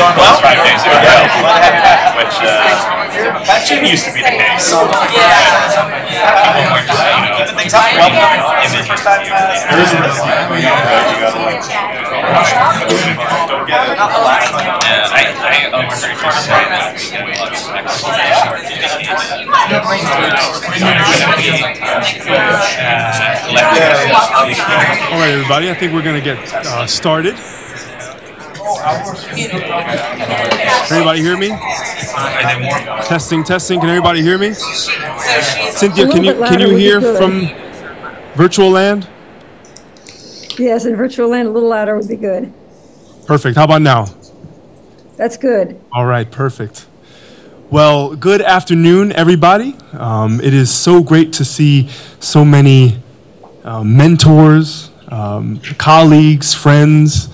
well, five days in a row, which uh, used to be the case. Yeah. People were just, you know, things happen. Well, is it first time? There isn't this. You gotta like. Don't get it. Yeah, I, I overheard you say that let's All right, everybody. I think we're going to get uh, started. Everybody hear me? Testing, testing. Can everybody hear me? Cynthia, can you can you hear from virtual land? Yes, in virtual land, a little louder would be good. Perfect. How about now? That's good. All right, perfect. Well, good afternoon, everybody. Um, it is so great to see so many uh, mentors, um, colleagues, friends,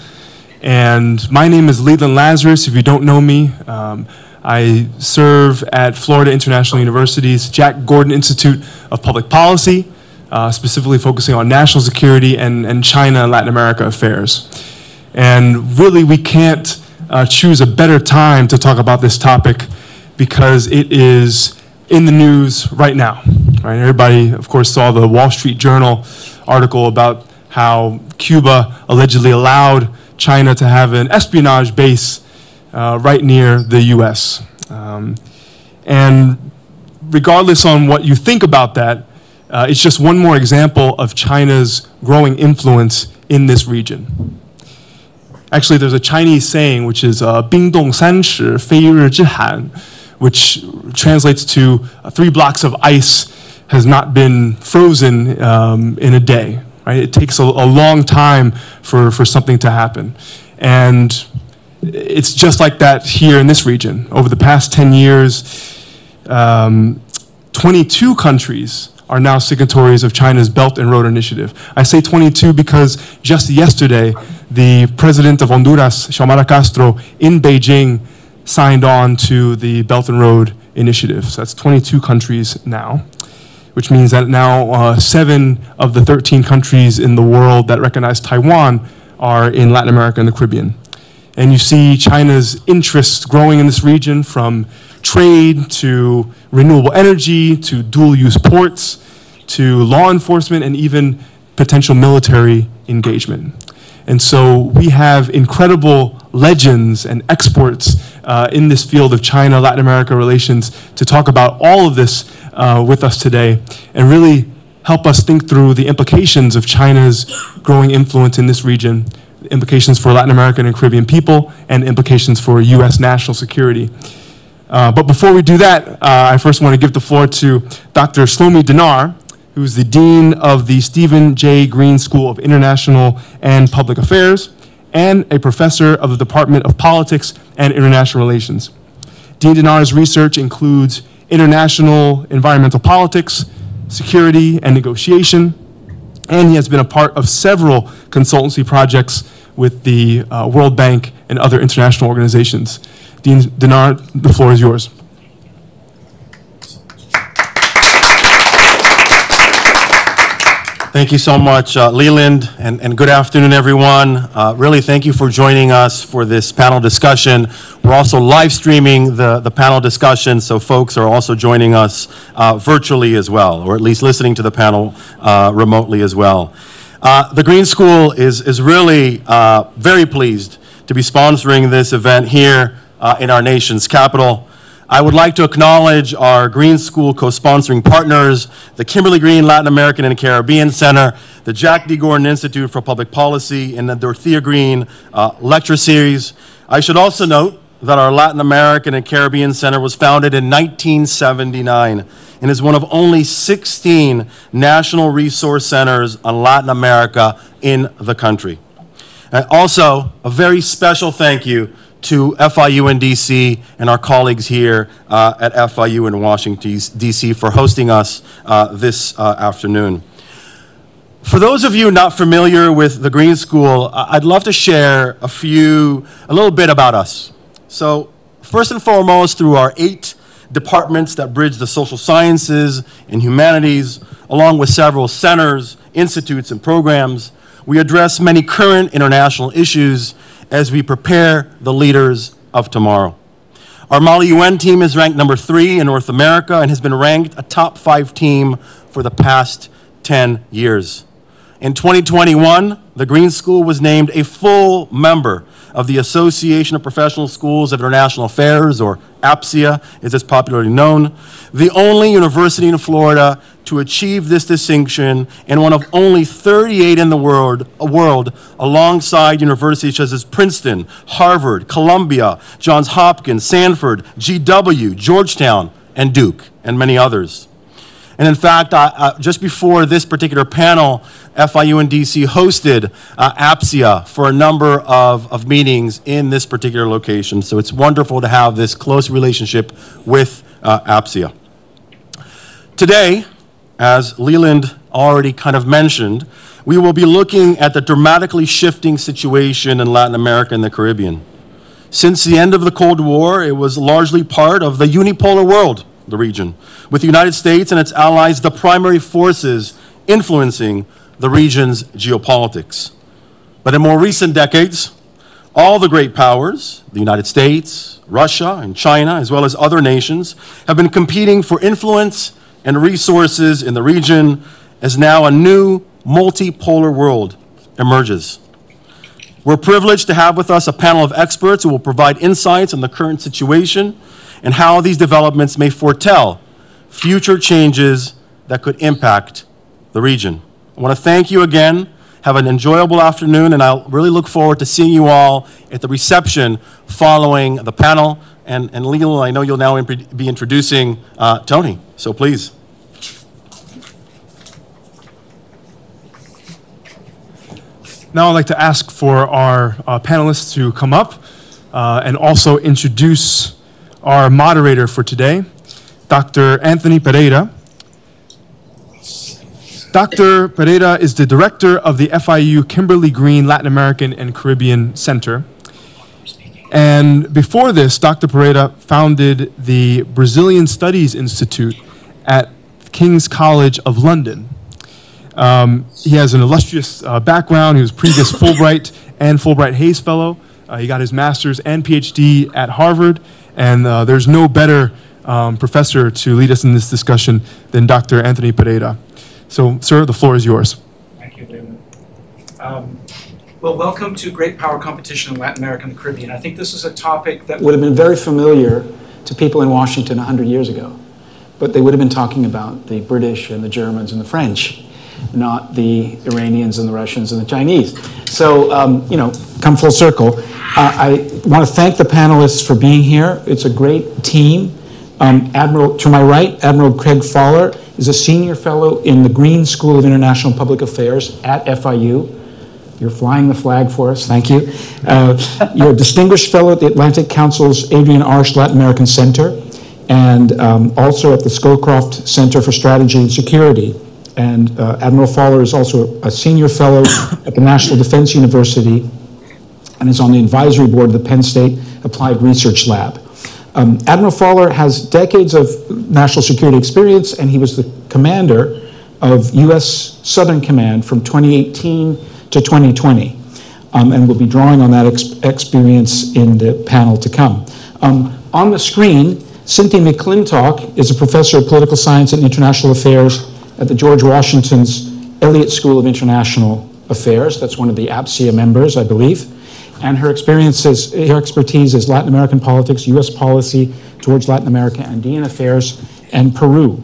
and my name is Leland Lazarus. If you don't know me, um, I serve at Florida International University's Jack Gordon Institute of Public Policy, uh, specifically focusing on national security and, and China and Latin America affairs. And really, we can't uh, choose a better time to talk about this topic because it is in the news right now. Right? Everybody, of course, saw the Wall Street Journal article about how Cuba allegedly allowed China to have an espionage base uh, right near the U.S. Um, and regardless on what you think about that, uh, it's just one more example of China's growing influence in this region. Actually, there's a Chinese saying which is uh, 冰冻三尺非日之寒 which translates to uh, three blocks of ice has not been frozen um, in a day. Right? It takes a, a, long time for, for something to happen. And it's just like that here in this region. Over the past 10 years, um, 22 countries are now signatories of China's Belt and Road Initiative. I say 22 because just yesterday, the president of Honduras, Xiomara Castro, in Beijing, signed on to the Belt and Road Initiative. So that's 22 countries now, which means that now uh, seven of the 13 countries in the world that recognize Taiwan are in Latin America and the Caribbean. And you see China's interest growing in this region from trade to renewable energy to dual use ports to law enforcement and even potential military engagement. And so we have incredible legends and experts uh, in this field of China Latin America relations to talk about all of this uh, with us today and really help us think through the implications of China's growing influence in this region, implications for Latin American and Caribbean people, and implications for U.S. national security. Uh, but before we do that, uh, I first want to give the floor to Dr. Shlomi Dinar, who's the Dean of the Steven J. Green School of International and Public Affairs and a professor of the Department of Politics and International Relations. Dean Dinar's research includes international environmental politics, security, and negotiation, and he has been a part of several consultancy projects with the uh, World Bank and other international organizations. Dean Dinar, the floor is yours. Thank you so much, uh, Leland, and, and good afternoon, everyone. Uh, really, thank you for joining us for this panel discussion. We're also live streaming the, the panel discussion, so folks are also joining us uh, virtually as well, or at least listening to the panel uh, remotely as well. Uh, the Green School is, is really uh, very pleased to be sponsoring this event here in our nation's capital. I would like to acknowledge our Green School co-sponsoring partners, the Kimberly Green Latin American and Caribbean Center, the Jack D. Gordon Institute for Public Policy, and the Dorothea Green uh, Lecture Series. I should also note that our Latin American and Caribbean Center was founded in 1979 and is one of only 16 national resource centers on Latin America in the country. And also, a very special thank you to FIU in DC and our colleagues here uh, at FIU in Washington, DC for hosting us uh, this uh, afternoon. For those of you not familiar with the Green School, I'd love to share a few, a little bit about us. So first and foremost, through our eight departments that bridge the social sciences and humanities, along with several centers, institutes, and programs, we address many current international issues as we prepare the leaders of tomorrow. Our Model UN team is ranked number three in North America and has been ranked a top five team for the past 10 years. In 2021, the Green School was named a full member of the Association of Professional Schools of International Affairs, or APSIA, as it's popularly known, the only university in Florida to achieve this distinction and one of only 38 in the world, world alongside universities such as Princeton, Harvard, Columbia, Johns Hopkins, Stanford, GW, Georgetown, and Duke, and many others. And in fact, uh, uh, just before this particular panel, FIU and DC hosted uh, APSIA for a number of, of meetings in this particular location. So it's wonderful to have this close relationship with uh, APSIA. Today, as Leland already kind of mentioned, we will be looking at the dramatically shifting situation in Latin America and the Caribbean. Since the end of the Cold War, it was largely part of the unipolar world, the region, with the United States and its allies the primary forces influencing the region's geopolitics. But in more recent decades, all the great powers, the United States, Russia, and China, as well as other nations, have been competing for influence and resources in the region as now a new multipolar world emerges. We're privileged to have with us a panel of experts who will provide insights on the current situation and how these developments may foretell future changes that could impact the region. I want to thank you again. Have an enjoyable afternoon, and I really look forward to seeing you all at the reception following the panel. And, and Leland, I know you'll now be introducing uh, Tony, so please. Now I'd like to ask for our uh, panelists to come up uh, and also introduce our moderator for today, Dr. Anthony Pereira. Dr. Pereira is the director of the FIU Kimberly Green Latin American and Caribbean Center. And before this, Dr. Pereira founded the Brazilian Studies Institute at King's College of London. Um, he has an illustrious uh, background. He was previous Fulbright and Fulbright Hays Fellow. Uh, he got his master's and PhD at Harvard, and uh, there's no better um, professor to lead us in this discussion than Dr. Anthony Pereira. So, sir, the floor is yours. Thank you, David. Um, well, welcome to Great Power Competition in Latin America and the Caribbean. I think this is a topic that would have been very familiar to people in Washington 100 years ago, but they would have been talking about the British and the Germans and the French not the Iranians and the Russians and the Chinese. So, um, you know, come full circle. Uh, I want to thank the panelists for being here. It's a great team. Um, Admiral, to my right, Admiral Craig Faller is a senior fellow in the Green School of International Public Affairs at FIU. You're flying the flag for us, thank you. Uh, you're a distinguished fellow at the Atlantic Council's Adrienne Arsht Latin American Center and um, also at the Scowcroft Center for Strategy and Security and uh, Admiral Faller is also a senior fellow at the National Defense University and is on the advisory board of the Penn State Applied Research Lab. Um, Admiral Faller has decades of national security experience, and he was the commander of U.S. Southern Command from 2018 to 2020, um, and we'll be drawing on that ex experience in the panel to come. Um, on the screen, Cynthia McClintock is a professor of political science and international affairs at the George Washington's Elliott School of International Affairs. That's one of the APSIA members, I believe. And her experiences, her expertise is Latin American politics, U.S. policy towards Latin America, Andean affairs, and Peru.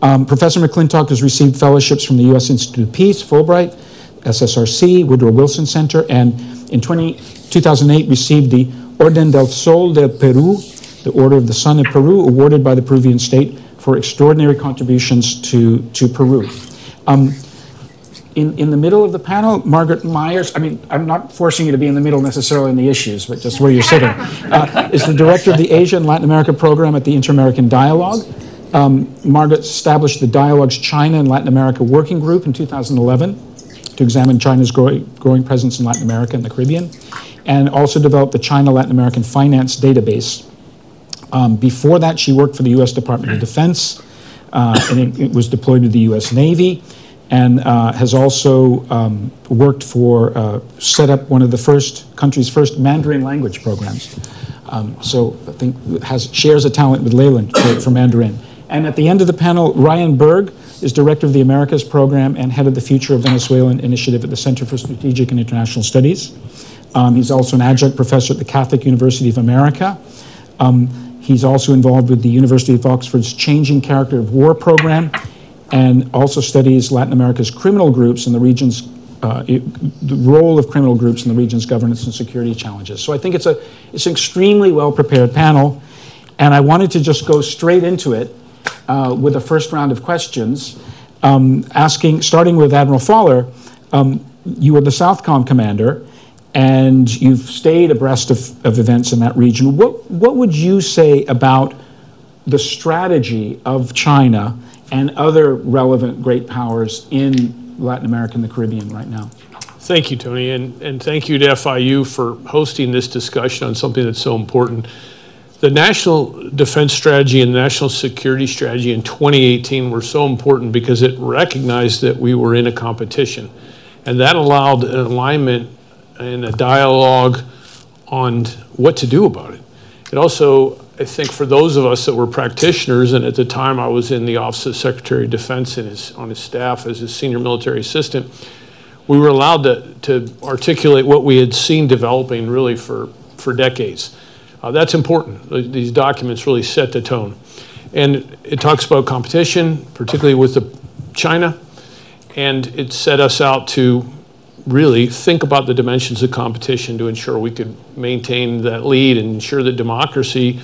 Um, Professor McClintock has received fellowships from the U.S. Institute of Peace, Fulbright, SSRC, Woodrow Wilson Center, and in 20, 2008 received the Orden del Sol de Peru, the Order of the Sun of Peru, awarded by the Peruvian state for extraordinary contributions to, to Peru. Um, in, in the middle of the panel, Margaret Myers, I mean, I'm not forcing you to be in the middle necessarily in the issues, but just where you're sitting, uh, is the director of the Asia and Latin America program at the Inter-American Dialogue. Um, Margaret established the Dialogues China and Latin America Working Group in 2011 to examine China's growing, growing presence in Latin America and the Caribbean, and also developed the China Latin American Finance Database, um, before that, she worked for the U.S. Department of Defense, uh, and it, it, was deployed to the U.S. Navy, and uh, has also um, worked for, uh, set up one of the first country's first Mandarin language programs. Um, so I think has shares a talent with Leland for, for Mandarin. And at the end of the panel, Ryan Berg is director of the Americas program and head of the Future of Venezuelan Initiative at the Center for Strategic and International Studies. Um, he's also an adjunct professor at the Catholic University of America. Um, he's also involved with the University of Oxford's Changing Character of War program and also studies Latin America's criminal groups and the region's uh, it, the role of criminal groups in the region's governance and security challenges. So I think it's a it's an extremely well prepared panel, and I wanted to just go straight into it uh, with a first round of questions, um, asking starting with Admiral Faller, Um, you were the Southcom commander, and you've stayed abreast of, of events in that region. What what would you say about the strategy of China and other relevant great powers in Latin America and the Caribbean right now. Thank you, Tony, and, and thank you to FIU for hosting this discussion on something that's so important. The national defense strategy and national security strategy in 2018 were so important because it recognized that we were in a competition. And that allowed an alignment and a dialogue on what to do about it. It also I think for those of us that were practitioners, and at the time I was in the Office of Secretary of Defense and his, on his staff as his senior military assistant, we were allowed to, to articulate what we had seen developing really for, for decades. Uh, that's important. These documents really set the tone. And it talks about competition, particularly with the China, and it set us out to really think about the dimensions of competition to ensure we could maintain that lead and ensure that democracy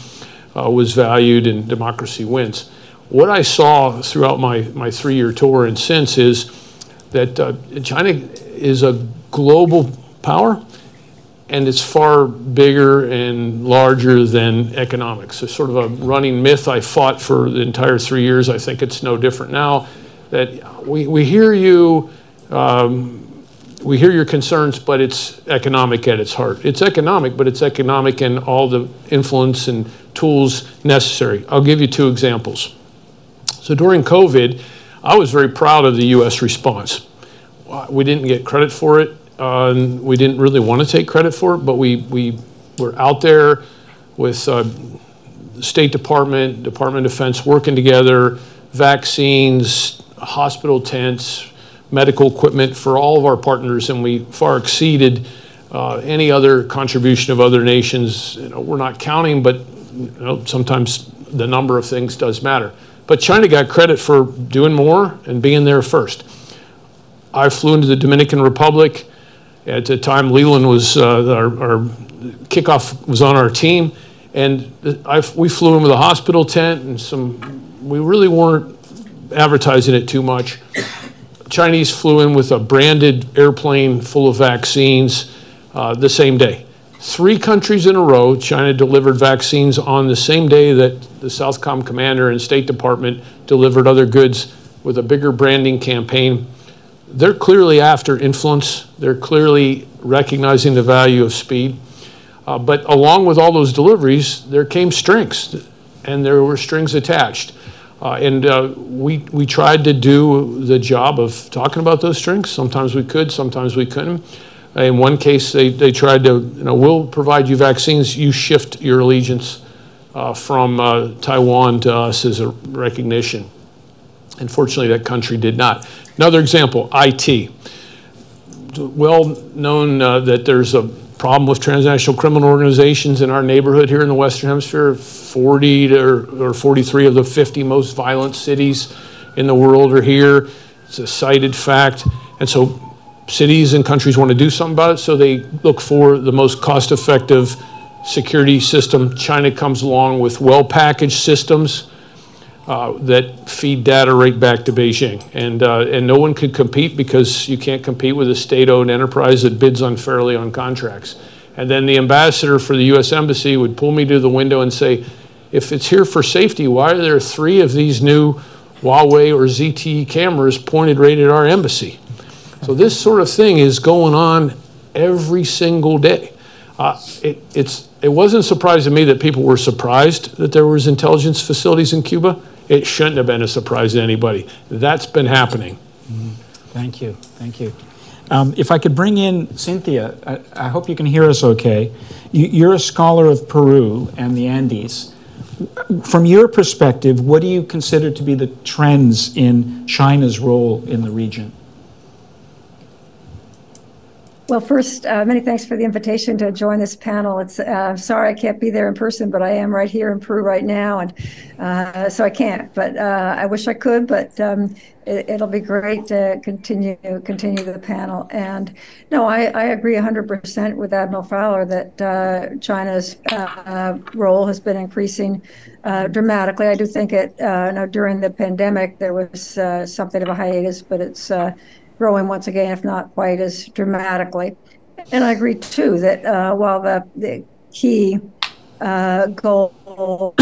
uh, was valued and democracy wins. What I saw throughout my, my three year tour and since is that uh, China is a global power and it's far bigger and larger than economics. It's sort of a running myth I fought for the entire three years. I think it's no different now that we, we hear you. Um, we hear your concerns, but it's economic at its heart. It's economic, but it's economic in all the influence and tools necessary. I'll give you two examples. So during COVID, I was very proud of the US response. We didn't get credit for it. We didn't really want to take credit for it, but we, we were out there with uh, State Department, Department of Defense working together, vaccines, hospital tents, medical equipment for all of our partners, and we far exceeded uh, any other contribution of other nations. You know, we're not counting, but you know, sometimes the number of things does matter. But China got credit for doing more and being there first. I flew into the Dominican Republic. At the time, Leland was uh, our, our, kickoff was on our team, and I, we flew in with a hospital tent and some. We really weren't advertising it too much. Chinese flew in with a branded airplane full of vaccines uh, the same day. Three countries in a row, China delivered vaccines on the same day that the Southcom commander and State Department delivered other goods with a bigger branding campaign. They're clearly after influence. They're clearly recognizing the value of speed. Uh, but along with all those deliveries, there came strings, and there were strings attached. Uh, and uh, we, we tried to do the job of talking about those strings. Sometimes we could, sometimes we couldn't. In one case, they, they tried to, you know, we'll provide you vaccines, you shift your allegiance uh, from uh, Taiwan to us as a recognition. Unfortunately, that country did not. Another example, IT. Well known uh, that there's a problem with transnational criminal organizations in our neighborhood here in the Western Hemisphere. 40 to, or 43 of the 50 most violent cities in the world are here. It's a cited fact. And so cities and countries want to do something about it, so they look for the most cost effective security system. China comes along with well packaged systems. Uh, that feed data right back to Beijing. And, uh, and no one could compete because you can't compete with a state owned enterprise that bids unfairly on contracts. And then the ambassador for the US Embassy would pull me to the window and say, if it's here for safety, why are there three of these new Huawei or ZTE cameras pointed right at our embassy? So this sort of thing is going on every single day. Uh, it, it's, it wasn't a surprise to me that people were surprised that there was intelligence facilities in Cuba it shouldn't have been a surprise to anybody. That's been happening. Mm-hmm. Thank you. Thank you. Um, if I could bring in Cynthia, I, I, hope you can hear us okay. You, you're a scholar of Peru and the Andes. From your perspective, what do you consider to be the trends in China's role in the region? Well, first, uh, many thanks for the invitation to join this panel. It's uh, sorry I can't be there in person, but I am right here in Peru right now, and uh, so I can't. But uh, I wish I could. But um, it, will be great to continue continue the panel. And no, I, I agree 100% with Admiral Faller that uh, China's uh, role has been increasing dramatically. I do think it. no, during the pandemic there was something of a hiatus, but it's growing once again, if not quite as dramatically. And I agree too that uh, while the, the key uh, goal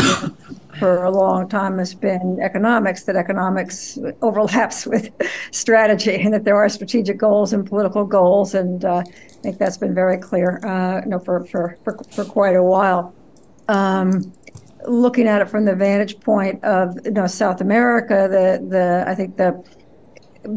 for a long time has been economics, that economics overlaps with strategy and that there are strategic goals and political goals. And uh, I think that's been very clear uh, you know, for, for, for, for, quite a while. Um, looking at it from the vantage point of you know, South America, the, the I think the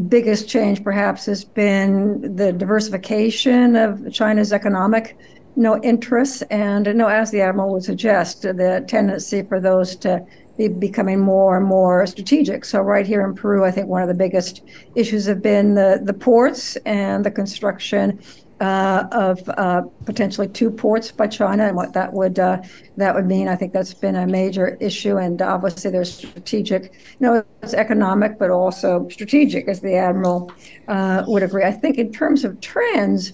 biggest change perhaps has been the diversification of China's economic you know, interests. And you know, as the Admiral would suggest, the tendency for those to be becoming more and more strategic. So right here in Peru, I think one of the biggest issues have been the, the ports and the construction uh, of uh, potentially two ports by China and what that would uh, that would mean. I think that's been a major issue, and obviously there's strategic. You know, it's economic, but also strategic, as the admiral uh, would agree. I think in terms of trends.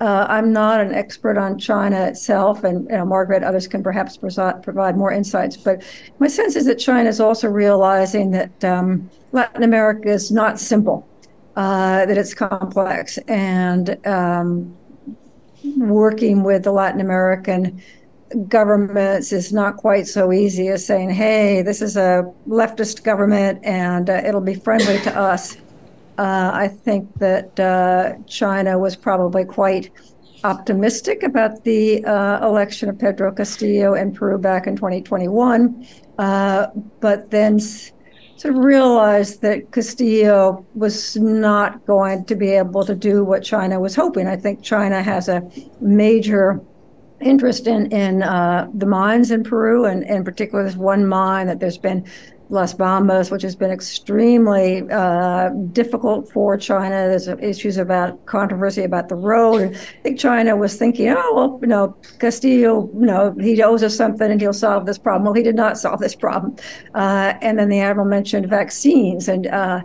Uh, I'm not an expert on China itself, and you know, Margaret, others can perhaps provide more insights. But my sense is that China is also realizing that um, Latin America is not simple uh, that it's complex and um, working with the Latin American governments is not quite so easy as saying, hey, this is a leftist government and uh, it'll be friendly to us. Uh, I think that uh, China was probably quite optimistic about the uh, election of Pedro Castillo in Peru back in 2021, uh, but then to realize that Castillo was not going to be able to do what China was hoping. I think China has a major interest in in uh, the mines in Peru, and in particular, there's one mine that there's been Las Bambas, which has been extremely uh, difficult for China. There's issues about controversy about the road. I think China was thinking, oh, well, you know, Castillo, you know, he owes us something and he'll solve this problem. Well, he did not solve this problem. Uh, and then the admiral mentioned vaccines. And uh,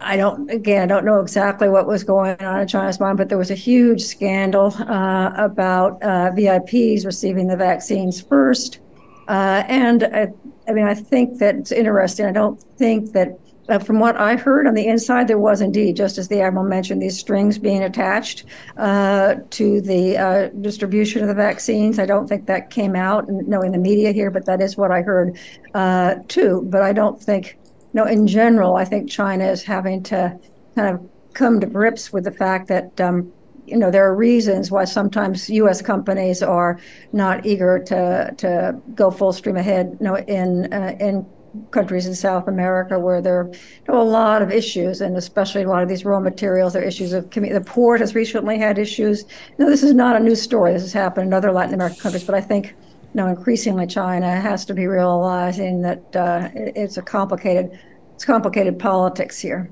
I don't, again, I don't know exactly what was going on in China's mind, but there was a huge scandal uh, about uh, VIPs receiving the vaccines first. Uh, and I, I, mean, I think that it's interesting. I don't think that, uh, from what I heard on the inside, there was indeed, just as the admiral mentioned, these strings being attached uh, to the uh, distribution of the vaccines. I don't think that came out, knowing the media here, but that is what I heard uh, too. But I don't think, no, in general, I think China is having to kind of come to grips with the fact that um, you know, there are reasons why sometimes U.S. companies are not eager to to go full stream ahead. You know, in uh, in countries in South America where there are you know, a lot of issues, and especially a lot of these raw materials. There are issues of the port has recently had issues. You know, this is not a new story. This has happened in other Latin American countries, but I think you know, increasingly China has to be realizing that uh, it's a complicated, it's complicated politics here.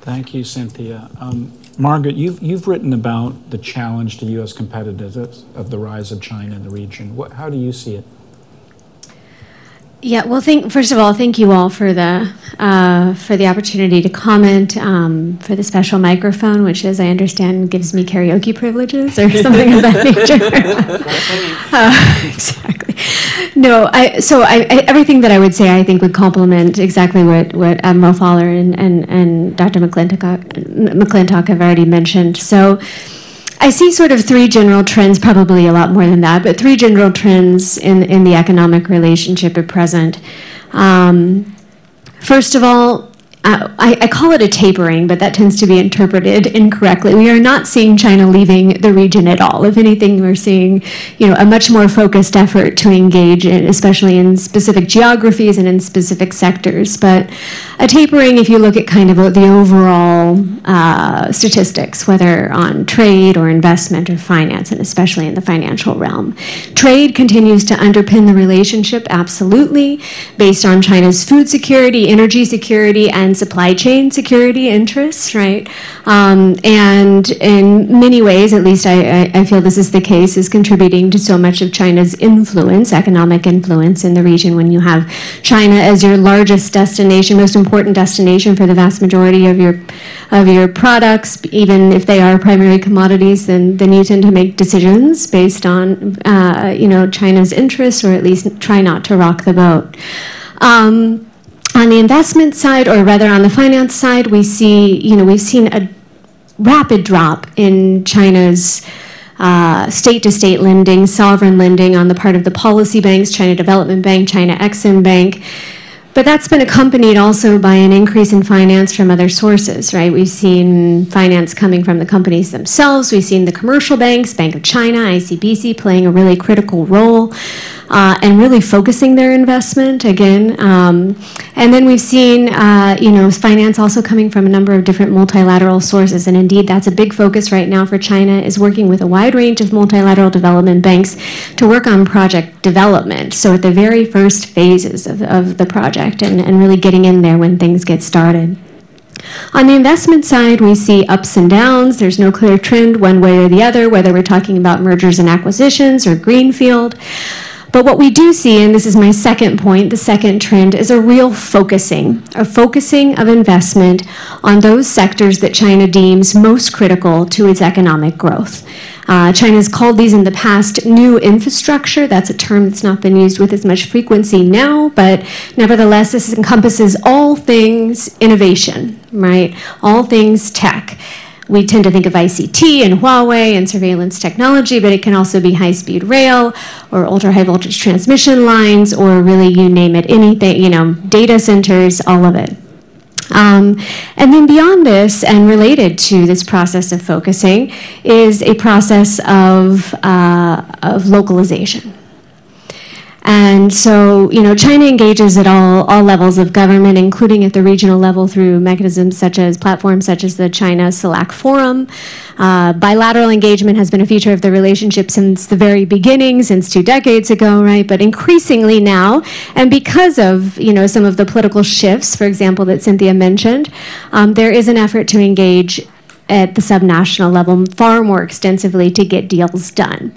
Thank you, Cynthia. Um, Margaret, you've, you've written about the challenge to U.S. competitiveness of the rise of China in the region. What, how do you see it? Yeah, well, thank, first of all, thank you all for the uh, for the opportunity to comment, um, for the special microphone, which, as I understand, gives me karaoke privileges or something of that nature. uh, exactly. No, I, so I, I, everything that I would say, I think, would complement exactly what, what Admiral Faller and, and, and Dr. McClintock, McClintock have already mentioned. So. I see sort of three general trends, probably a lot more than that, but three general trends in, in the economic relationship at present. Um, first of all, uh, I, I, call it a tapering, but that tends to be interpreted incorrectly. We are not seeing China leaving the region at all. If anything, we're seeing, you know, a much more focused effort to engage, in, especially in specific geographies and in specific sectors. But a tapering, if you look at kind of the overall uh, statistics, whether on trade or investment or finance, and especially in the financial realm, trade continues to underpin the relationship absolutely, based on China's food security, energy security, and supply chain security interests, right? Um, and in many ways, at least I, I, feel this is the case, is contributing to so much of China's influence, economic influence in the region when you have China as your largest destination, most important destination for the vast majority of your of your products, even if they are primary commodities, then, then you tend to make decisions based on uh, you know China's interests, or at least try not to rock the boat. Um, on the investment side, or rather on the finance side, we see, you know, we've seen a rapid drop in China's uh, state-to-state lending, sovereign lending on the part of the policy banks, China Development Bank, China Exim Bank. But that's been accompanied also by an increase in finance from other sources, right? We've seen finance coming from the companies themselves. We've seen the commercial banks, Bank of China, ICBC, playing a really critical role uh, and really focusing their investment again. Um, and then we've seen, uh, you know, finance also coming from a number of different multilateral sources. And indeed, that's a big focus right now for China is working with a wide range of multilateral development banks to work on project development. So at the very first phases of, of the project and, and really getting in there when things get started. On the investment side, we see ups and downs. There's no clear trend one way or the other, whether we're talking about mergers and acquisitions or greenfield. But what we do see, and this is my second point, the second trend, is a real focusing, a focusing of investment on those sectors that China deems most critical to its economic growth. Uh, China has called these in the past new infrastructure. That's a term that's not been used with as much frequency now, but nevertheless, this encompasses all things innovation, right? All things tech we tend to think of ICT and Huawei and surveillance technology, but it can also be high speed rail or ultra high voltage transmission lines or really you name it, anything, you know, data centers, all of it. Um, and then beyond this, and related to this process of focusing, is a process of, uh, of localization. And so, you know, China engages at all, all levels of government, including at the regional level through mechanisms such as platforms such as the China CELAC Forum. Uh, bilateral engagement has been a feature of the relationship since the very beginning, since two decades ago, right? But increasingly now, and because of, you know, some of the political shifts, for example, that Cynthia mentioned, um, there is an effort to engage at the subnational level far more extensively to get deals done.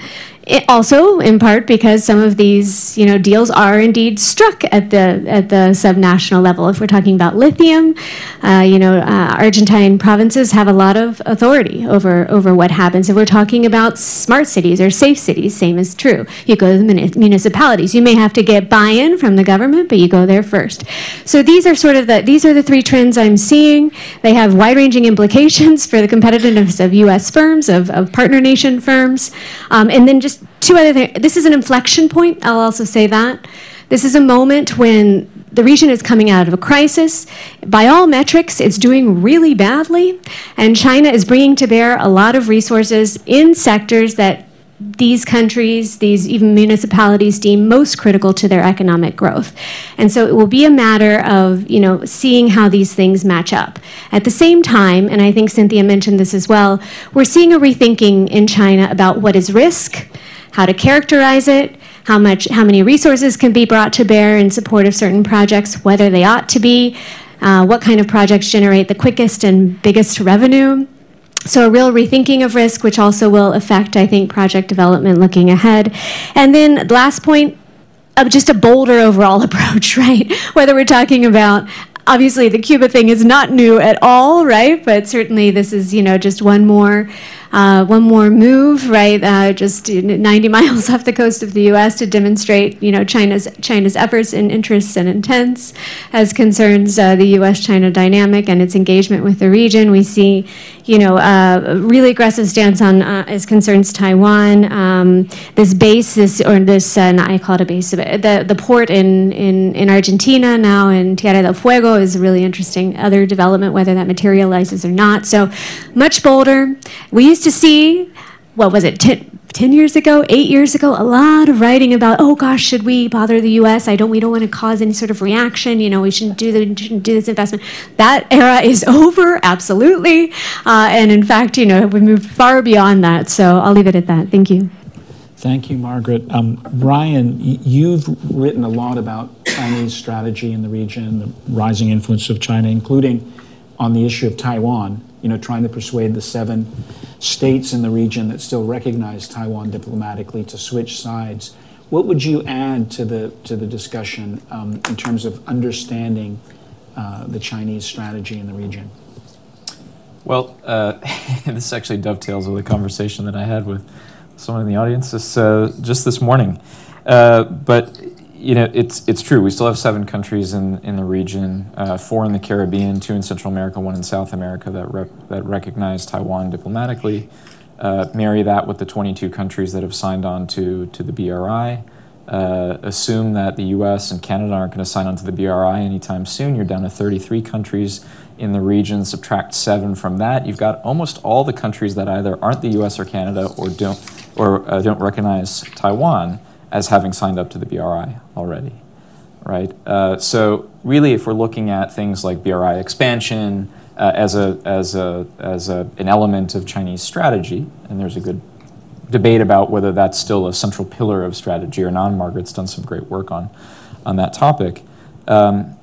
It also, in part, because some of these, you know, deals are indeed struck at the at the subnational level. If we're talking about lithium, uh, you know, uh, Argentine provinces have a lot of authority over over what happens. If we're talking about smart cities or safe cities, same is true. You go to the municipalities. You may have to get buy-in from the government, but you go there first. So these are sort of the these are the three trends I'm seeing. They have wide-ranging implications for the competitiveness of U.S. firms, of, of partner nation firms, um, and then just two other things. This is an inflection point. I'll also say that. This is a moment when the region is coming out of a crisis. By all metrics, it's doing really badly, and China is bringing to bear a lot of resources in sectors that these countries, these even municipalities deem most critical to their economic growth. And so it will be a matter of, you know, seeing how these things match up. At the same time, and I think Cynthia mentioned this as well, we're seeing a rethinking in China about what is risk how to characterize it, how much, how many resources can be brought to bear in support of certain projects, whether they ought to be, uh, what kind of projects generate the quickest and biggest revenue. So a real rethinking of risk, which also will affect, I think, project development looking ahead. And then last point, uh, just a bolder overall approach, right? Whether we're talking about obviously the Cuba thing is not new at all, right? But certainly this is, you know, just one more uh, one more move, right? Uh, just 90 miles off the coast of the U.S. to demonstrate, you know, China's China's efforts and interests and intents as concerns uh, the U.S.-China dynamic and its engagement with the region. We see you know, a really aggressive stance on uh, as concerns Taiwan. Um, this base, this or this, uh, I call it a base. The the port in in in Argentina now in Tierra del Fuego is a really interesting other development, whether that materializes or not. So much bolder. We used to see what was it, 10, 10 years ago, eight years ago, a lot of writing about, oh gosh, should we bother the U.S.? I don't, we don't want to cause any sort of reaction. You know, we shouldn't do the, shouldn't do this investment. That era is over, absolutely. Uh, and in fact, you know, we moved far beyond that. So I'll leave it at that. Thank you. Thank you, Margaret. Um, Ryan, you've written a lot about Chinese strategy in the region, the rising influence of China, including on the issue of Taiwan you know, trying to persuade the seven states in the region that still recognize Taiwan diplomatically to switch sides. What would you add to the to the discussion um, in terms of understanding uh, the Chinese strategy in the region? Well, uh, this actually dovetails with a conversation that I had with someone in the audience this, uh, just this morning. Uh, but you know, it's it's true. We still have seven countries in in the region, uh, four in the Caribbean, two in Central America, one in South America that rep, that recognize Taiwan diplomatically. Uh, marry that with the 22 countries that have signed on to to the BRI. Uh, assume that the U.S. and Canada aren't going to sign on to the BRI anytime soon. You're down to 33 countries in the region. Subtract seven from that, you've got almost all the countries that either aren't the U.S. or Canada or don't or uh, don't recognize Taiwan as having signed up to the BRI already, right? Uh, so really, if we're looking at things like BRI expansion uh, as a as a as a, an element of Chinese strategy, and there's a good debate about whether that's still a central pillar of strategy or not. Margaret's done some great work on on that topic. Um,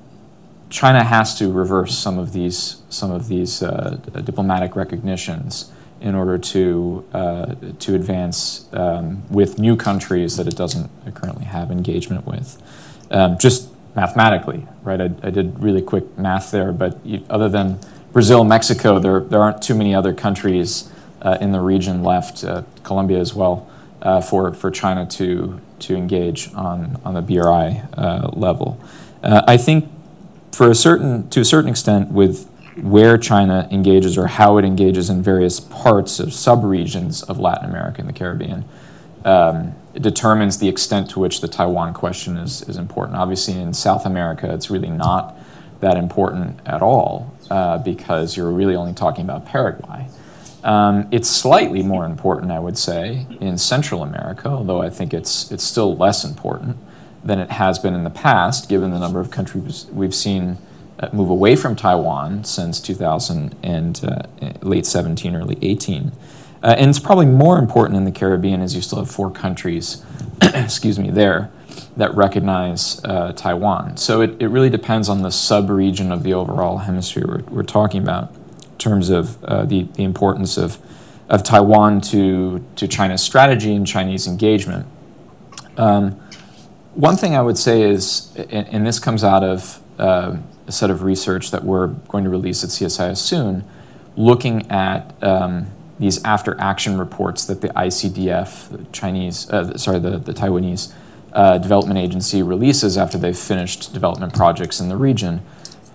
China has to reverse some of these some of these uh, diplomatic recognitions in order to uh, to advance um, with new countries that it doesn't currently have engagement with. Um, just mathematically, right? I, I, did really quick math there, but you, other than Brazil, Mexico, there there aren't too many other countries uh, in the region left. Uh, Colombia as well uh, for for China to to engage on on the BRI uh, level. Uh, I think for a certain to a certain extent with where China engages or how it engages in various parts of subregions of Latin America and the Caribbean um, determines the extent to which the Taiwan question is, is important. Obviously, in South America, it's really not that important at all uh, because you're really only talking about Paraguay. Um, it's slightly more important, I would say, in Central America, although I think it's, it's still less important than it has been in the past, given the number of countries we've seen move away from Taiwan since 2000 and uh, late 17, early 18. Uh, and it's probably more important in the Caribbean as you still have four countries, excuse me, there that recognize uh, Taiwan. So it, it really depends on the sub-region of the overall hemisphere we're, we're talking about in terms of the, the importance of, of Taiwan to, to China's strategy and Chinese engagement. Um, one thing I would say is, and, and this comes out of uh, a set of research that we're going to release at CSIS soon, looking at um, these after action reports that the ICDF, the Chinese, uh, sorry, the, the Taiwanese uh, development agency releases after they've finished development projects in the region.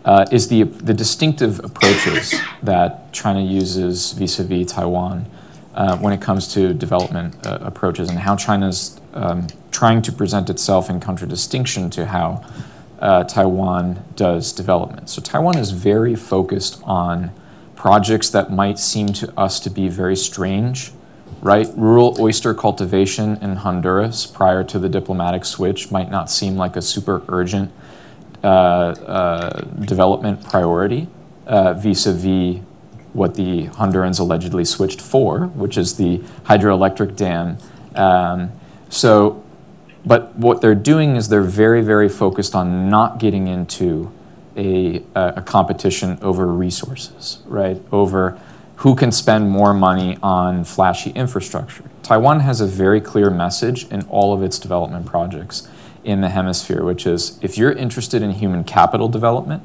Uh, is the, the distinctive approaches that China uses vis-a-vis Taiwan uh, when it comes to development uh, approaches and how China's um, trying to present itself in contradistinction to how uh, Taiwan does development. So Taiwan is very focused on projects that might seem to us to be very strange, right? Rural oyster cultivation in Honduras prior to the diplomatic switch might not seem like a super urgent uh, uh, development priority uh, vis-a-vis what the Hondurans allegedly switched for, which is the hydroelectric dam. Um, so but what they're doing is they're very, very focused on not getting into a, a competition over resources, right? Over who can spend more money on flashy infrastructure. Taiwan has a very clear message in all of its development projects in the hemisphere, which is if you're interested in human capital development,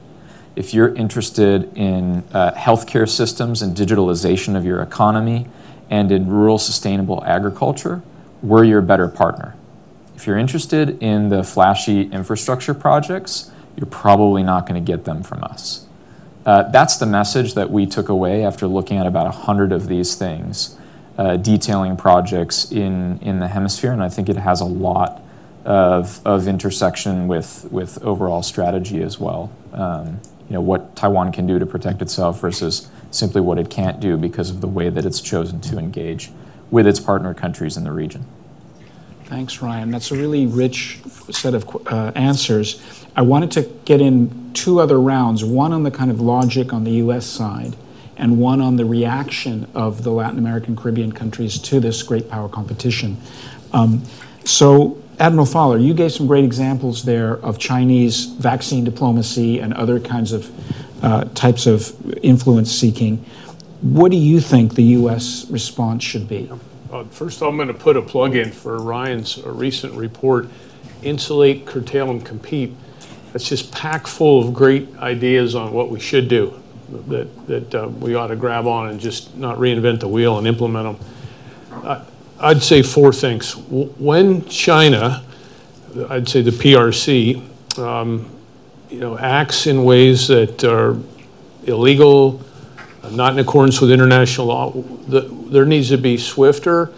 if you're interested in uh, healthcare systems and digitalization of your economy, and in rural sustainable agriculture, we're your better partner. If you're interested in the flashy infrastructure projects, you're probably not going to get them from us. Uh, that's the message that we took away after looking at about 100 of these things, uh, detailing projects in, in the hemisphere, and I think it has a lot of, of intersection with, with overall strategy as well. Um, you know, what Taiwan can do to protect itself versus simply what it can't do because of the way that it's chosen to engage with its partner countries in the region. Thanks, Ryan. That's a really rich set of uh, answers. I wanted to get in two other rounds one on the kind of logic on the US side, and one on the reaction of the Latin American Caribbean countries to this great power competition. Um, so, Admiral Faller, you gave some great examples there of Chinese vaccine diplomacy and other kinds of uh, types of influence seeking. What do you think the U.S. response should be? Uh, first, I'm going to put a plug in for Ryan's uh, recent report, Insulate, Curtail, and Compete. That's just packed full of great ideas on what we should do that, that uh, we ought to grab on and just not reinvent the wheel and implement them. I'd say four things. When China, I'd say the PRC, um, you know, acts in ways that are illegal, not in accordance with international law, the, there needs to be swifter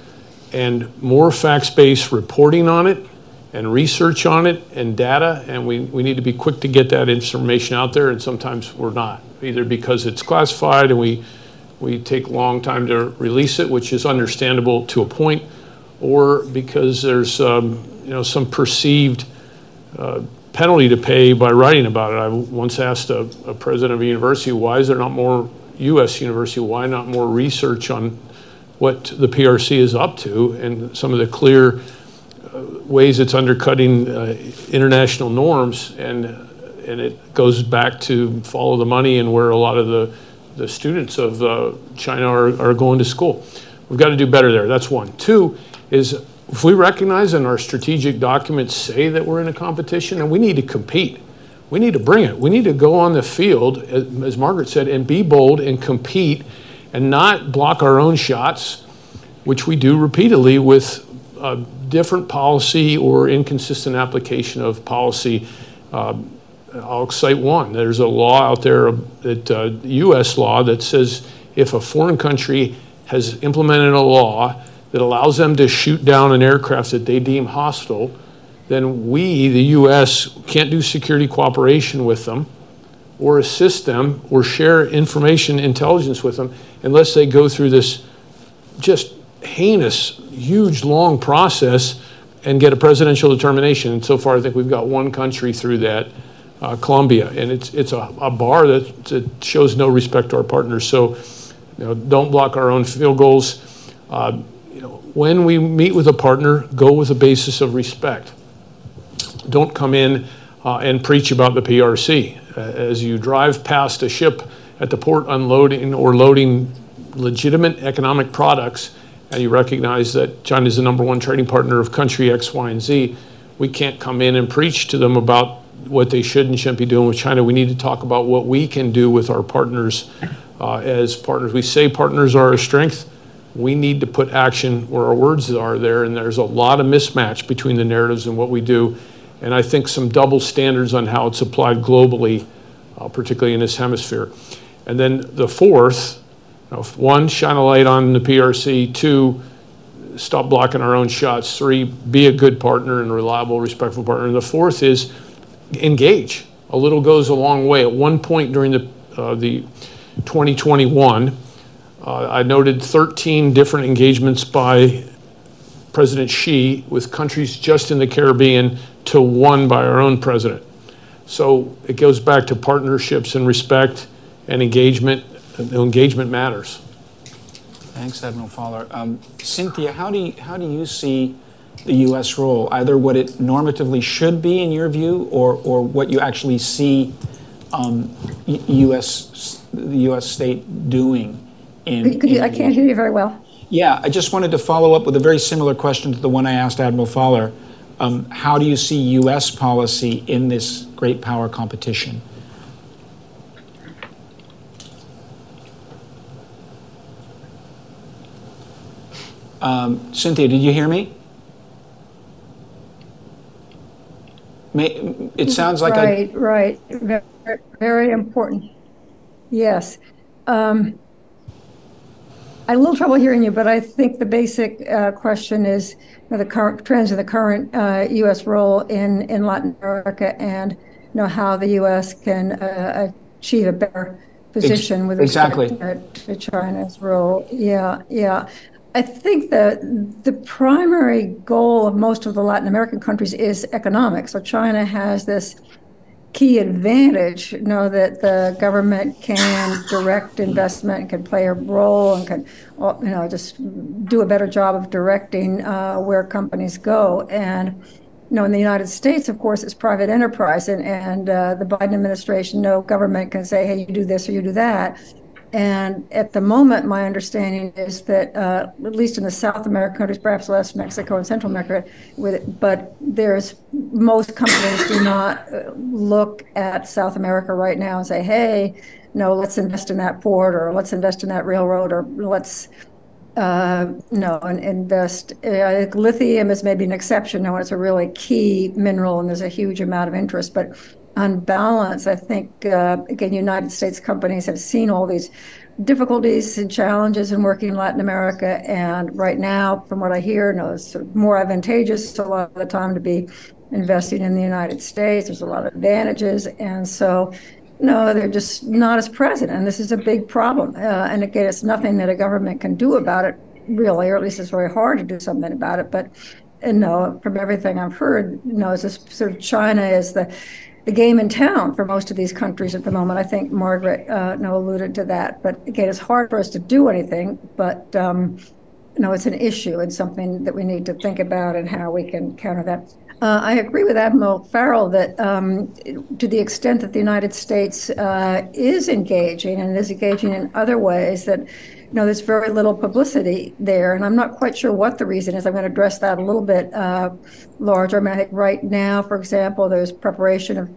and more facts-based reporting on it and research on it and data, and we, we need to be quick to get that information out there, and sometimes we're not, either because it's classified and we we take a long time to release it, which is understandable to a point, or because there's um, you know some perceived uh, penalty to pay by writing about it. I once asked a, a, president of a university, why is there not more U.S. university? Why not more research on what the PRC is up to and some of the clear uh, ways it's undercutting uh, international norms and and it goes back to follow the money and where a lot of the the students of uh, China are, are going to school. We've got to do better there. That's one. Two is if we recognize and our strategic documents say that we're in a competition and we need to compete, we need to bring it. We need to go on the field, as Margaret said, and be bold and compete and not block our own shots, which we do repeatedly with uh, different policy or inconsistent application of policy. Uh, I'll cite one. There's a law out there, that, uh, U.S. law, that says if a foreign country has implemented a law that allows them to shoot down an aircraft that they deem hostile, then we, the U.S., can't do security cooperation with them or assist them or share information intelligence with them unless they go through this just heinous, huge, long process and get a presidential determination. And so far, I think we've got one country through that uh, Colombia, and it's it's a, a bar that, that, shows no respect to our partners. So, you know, don't block our own field goals. Uh, you know, when we meet with a partner, go with a basis of respect. Don't come in uh, and preach about the PRC. Uh, as you drive past a ship at the port unloading or loading legitimate economic products, and you recognize that China is the number one trading partner of country X, Y, and Z, we can't come in and preach to them about what they should and shouldn't be doing with China. We need to talk about what we can do with our partners uh, as partners. We say partners are a strength. We need to put action where our words are there, and there's a lot of mismatch between the narratives and what we do. And I think some double standards on how it's applied globally, uh, particularly in this hemisphere. And then the fourth, you know, one, shine a light on the PRC. Two, stop blocking our own shots. Three, be a good partner and reliable, respectful partner. And the fourth is engage. A little goes a long way. At one point during the, uh, the 2021, uh, I noted 13 different engagements by President Xi with countries just in the Caribbean to one by our own president. So it goes back to partnerships and respect and engagement. engagement matters. Thanks, Admiral Faller. Um, Cynthia, how do you, how do you see the U.S. role, either what it normatively should be in your view, or or what you actually see um, U.S. the U.S. state doing. In, Could you, in I can't hear you very well. Yeah, I just wanted to follow up with a very similar question to the one I asked Admiral Faller. Um, how do you see U.S. policy in this great power competition? Um, Cynthia, did you hear me? It sounds like right, I, right, very, very important. Yes. Um, I had a little trouble hearing you, but I think the basic uh, question is the current trends in the current uh, U.S. role in, in Latin America and you know how the U.S. can uh, achieve a better position with respect to China's role. Yeah, yeah. I think that the primary goal of most of the Latin American countries is economic. So China has this key advantage, know, that the government can direct investment, can play a role, and can, you know, just do a better job of directing uh, where companies go. And you know, in the United States, of course, it's private enterprise, and and uh, the Biden administration, no government can say, hey, you do this or you do that. And at the moment, my understanding is that, uh, at least in the South American countries, perhaps less Mexico and Central America, with but there's most companies do not uh, look at South America right now and say, hey, no, let's invest in that port or let's invest in that railroad or let's uh, no, and invest. Uh, lithium is maybe an exception. No, it's a really key mineral, and there's a huge amount of interest. But on balance, I think, uh, again, United States companies have seen all these difficulties and challenges in working in Latin America. And right now, from what I hear, no, it's more advantageous a lot of the time to be investing in the United States. There's a lot of advantages. And so, no, they're just not as present. And this is a big problem. Uh, and again, it's nothing that a government can do about it, really, or at least it's very hard to do something about it. But and no, from everything I've heard, you know, it's just sort of China is the the game in town for most of these countries at the moment. I think Margaret uh, no alluded to that. But again, it's hard for us to do anything. But um, know, it's an issue and something that we need to think about and how we can counter that. Uh, I agree with Admiral Faller that um, to the extent that the United States uh, is engaging and is engaging in other ways, that you know, there's very little publicity there, and I'm not quite sure what the reason is. I'm going to address that a little bit uh, larger. I mean, I think right now, for example, there's preparation of,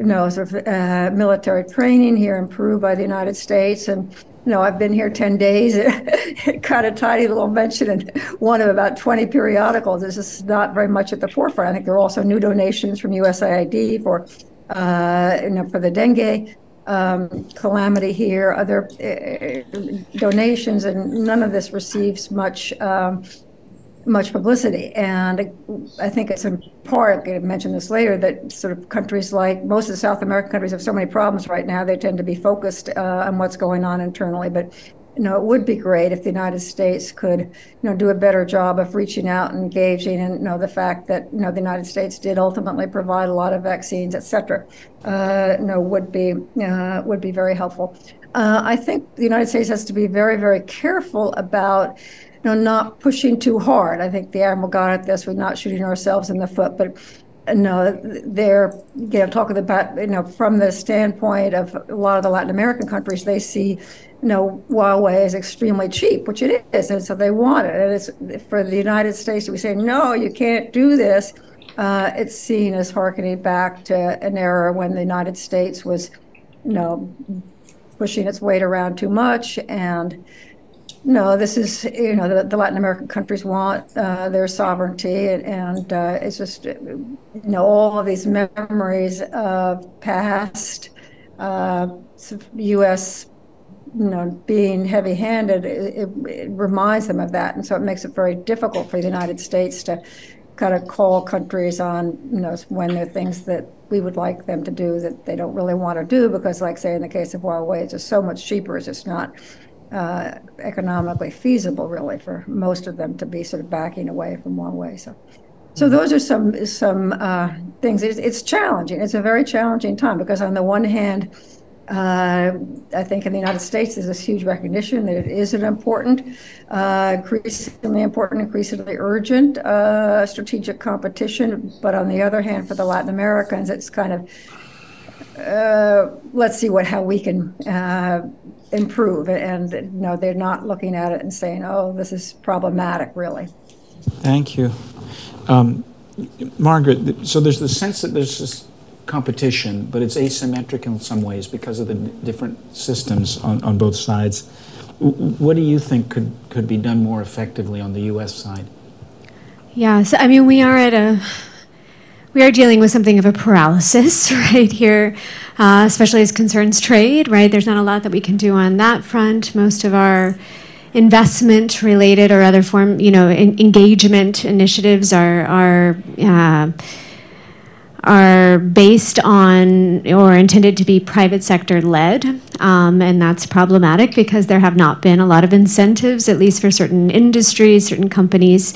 you know, sort of uh, military training here in Peru by the United States, and you know, I've been here 10 days, It got a tiny little mention in one of about 20 periodicals. This is not very much at the forefront. I think there are also new donations from USAID for, uh, you know, for the dengue um, calamity here, other uh, donations, and none of this receives much um, much publicity. And I think it's important, I mention this later, that sort of countries like most of the South American countries have so many problems right now, they tend to be focused uh, on what's going on internally. But you know, it would be great if the United States could, you know, do a better job of reaching out and engaging, and you know, the fact that you know the United States did ultimately provide a lot of vaccines, et cetera, uh, you know, would be uh, would be very helpful. Uh, I think the United States has to be very, very careful about, you know, not pushing too hard. I think the admiral got at this with not shooting ourselves in the foot, but no, they're you know talking about you know from the standpoint of a lot of the Latin American countries, they see you know Huawei is extremely cheap, which it is, and so they want it. And it's for the United States to be saying no, you can't do this. Uh, it's seen as harkening back to an era when the United States was, you know, pushing its weight around too much and no, this is, you know, the, the Latin American countries want uh, their sovereignty, and, and uh, it's just, you know, all of these memories of past uh, U.S., you know, being heavy-handed, it, it, reminds them of that, and so it makes it very difficult for the United States to kind of call countries on, you know, when there are things that we would like them to do that they don't really want to do, because, like, say, in the case of Huawei, it's just so much cheaper. It's just not uh, economically feasible, really, for most of them to be sort of backing away from Huawei. So, so those are some some uh, things. It's, it's, challenging. It's a very challenging time because on the one hand, uh, I think in the United States there's this huge recognition that it is an important, uh, increasingly important, increasingly urgent uh, strategic competition. But on the other hand, for the Latin Americans, it's kind of uh, let's see what how we can uh, improve. And you know, they're not looking at it and saying, "Oh, this is problematic." Really. Thank you, um, Margaret. So there's the sense that there's this competition, but it's asymmetric in some ways because of the different systems on, on both sides. What do you think could, could be done more effectively on the U.S. side? Yeah, so I mean, we are at a we are dealing with something of a paralysis right here. uh, especially as concerns trade, right? There's not a lot that we can do on that front. Most of our investment related or other form, you know, engagement initiatives are, are, uh, are based on or intended to be private sector led. Um, and that's problematic because there have not been a lot of incentives, at least for certain industries, certain companies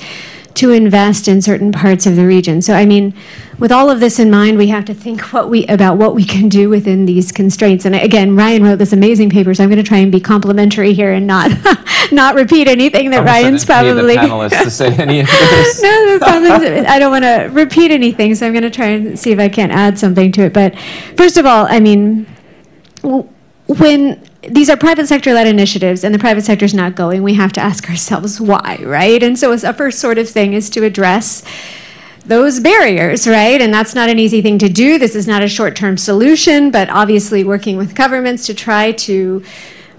to invest in certain parts of the region. So, I mean, with all of this in mind, we have to think what we about what we can do within these constraints. And again, Ryan wrote this amazing paper, so I'm going to try and be complimentary here and not not repeat anything that Ryan's probably. The panelists to say any of this. no, I don't want to repeat anything, so I'm going to try and see if I can't add something to it. But first of all, I mean, when these are private sector led initiatives and the private sector is not going, we have to ask ourselves why, right? And so, a first sort of thing is to address those barriers, right? And that's not an easy thing to do. This is not a short term solution, but obviously, working with governments to try to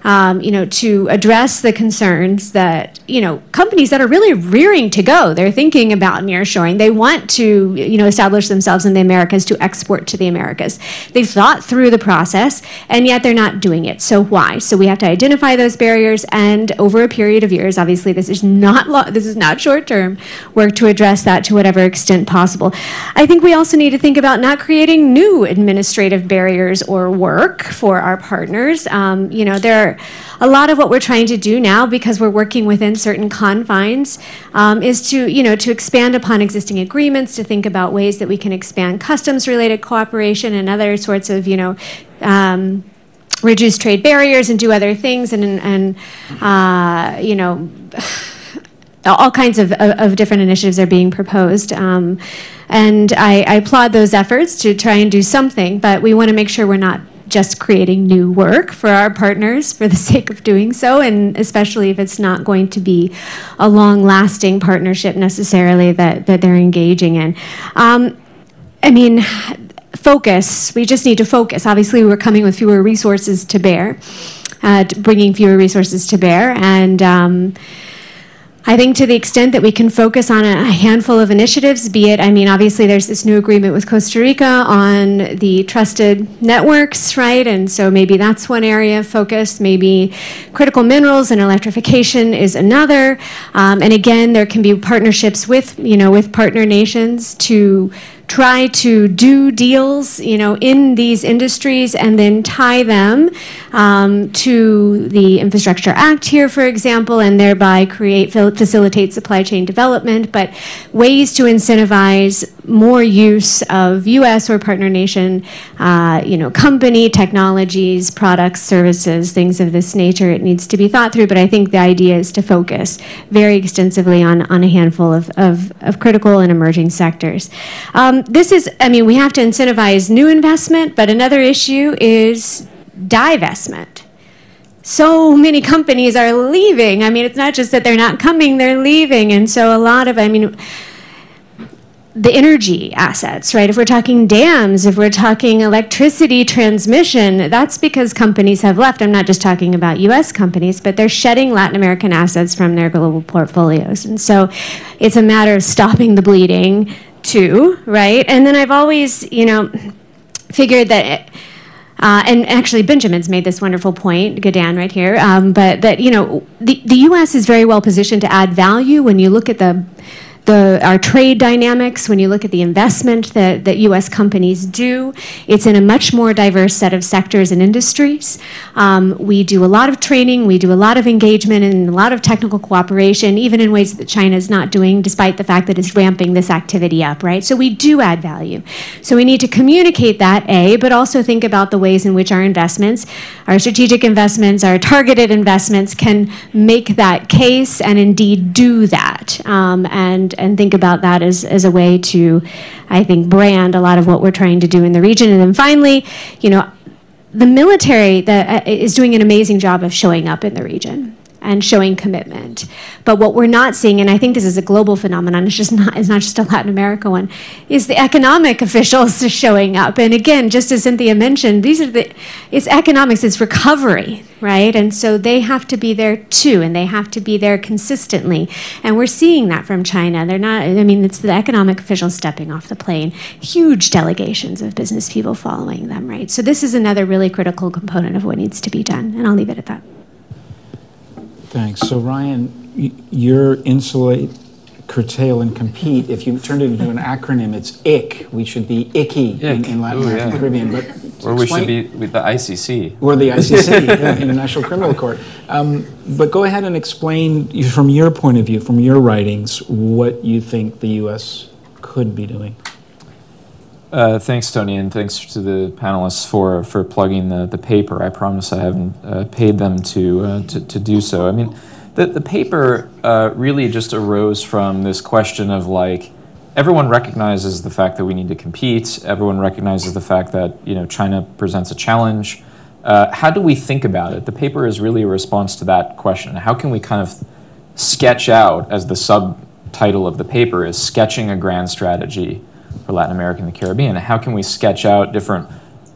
um, you know, to address the concerns that, you know, companies that are really rearing to go, they're thinking about nearshoring. They want to, you know, establish themselves in the Americas to export to the Americas. They've thought through the process, and yet they're not doing it. So why? So we have to identify those barriers, and over a period of years, obviously, this is not this is not short term, work to address that to whatever extent possible. I think we also need to think about not creating new administrative barriers or work for our partners. Um, you know, there a lot of what we're trying to do now, because we're working within certain confines, um, is to you know to expand upon existing agreements, to think about ways that we can expand customs-related cooperation and other sorts of you know. Um, reduce trade barriers and do other things and and uh, you know all kinds of, of, different initiatives are being proposed um, and I, I applaud those efforts to try and do something but we want to make sure we're not just creating new work for our partners for the sake of doing so, and especially if it's not going to be a long lasting partnership necessarily that, that they're engaging in. Um, I mean, focus. We just need to focus. Obviously, we're coming with fewer resources to bear, uh, bringing fewer resources to bear, and um, I think to the extent that we can focus on a handful of initiatives, be it, I mean, obviously there's this new agreement with Costa Rica on the trusted networks, right? And so maybe that's one area of focus. Maybe critical minerals and electrification is another. Um, and again, there can be partnerships with, you know, with partner nations to try to do deals, you know, in these industries and then tie them um, to the Infrastructure Act here, for example, and thereby create facilitate supply chain development. But ways to incentivize more use of U.S. or partner nation, uh, you know, company technologies, products, services, things of this nature. It needs to be thought through. But I think the idea is to focus very extensively on on a handful of of, of critical and emerging sectors. Um, Um, this is, I mean, we have to incentivize new investment, but another issue is divestment. So many companies are leaving. I mean, it's not just that they're not coming, they're leaving. And so a lot of, I mean, the energy assets, right? If we're talking dams, if we're talking electricity transmission, that's because companies have left. I'm not just talking about US companies, but they're shedding Latin American assets from their global portfolios. And so it's a matter of stopping the bleeding, too, right? And then I've always, you know, figured that. Uh, and actually, Benjamin's made this wonderful point, Gedan right here, um, but that, you know, the, the U.S. is very well positioned to add value when you look at the the, our trade dynamics, when you look at the investment that, that U.S. companies do, it's in a much more diverse set of sectors and industries. Um, we do a lot of training, we do a lot of engagement and a lot of technical cooperation, even in ways that China is not doing, despite the fact that it's ramping this activity up, right? So we do add value. So we need to communicate that, A, but also think about the ways in which our investments, our strategic investments, our targeted investments can make that case and indeed do that. Um, and and think about that as, as a way to, I think, brand a lot of what we're trying to do in the region. And then finally, you know, the military that uh, is doing an amazing job of showing up in the region. And showing commitment. But what we're not seeing, and I think this is a global phenomenon, it's just not it's not just a Latin America one, is the economic officials showing up. And again, just as Cynthia mentioned, these are the it's economics, it's recovery, right? And so they have to be there too, and they have to be there consistently. And we're seeing that from China. They're not, I mean, it's the economic officials stepping off the plane, huge delegations of business people following them, right? So this is another really critical component of what needs to be done. And I'll leave it at that. Thanks. So Ryan, you're insulate, curtail, and compete. If you turned it into an acronym, it's IC. We should be icky in, in, Latin American yeah. Caribbean. But or we should be with the ICC. Or the ICC, yeah, International Criminal Court. Um, but go ahead and explain, from your point of view, from your writings, what you think the U.S. could be doing. Uh, thanks, Tony, and thanks to the panelists for, for plugging the, the paper. I promise I haven't uh, paid them to, uh, to, to, do so. I mean, the, the paper uh, really just arose from this question of like, everyone recognizes the fact that we need to compete. Everyone recognizes the fact that you know China presents a challenge. Uh, how do we think about it? The paper is really a response to that question. How can we kind of sketch out, as the subtitle of the paper is, sketching a grand strategy for Latin America and the Caribbean. How can we sketch out different,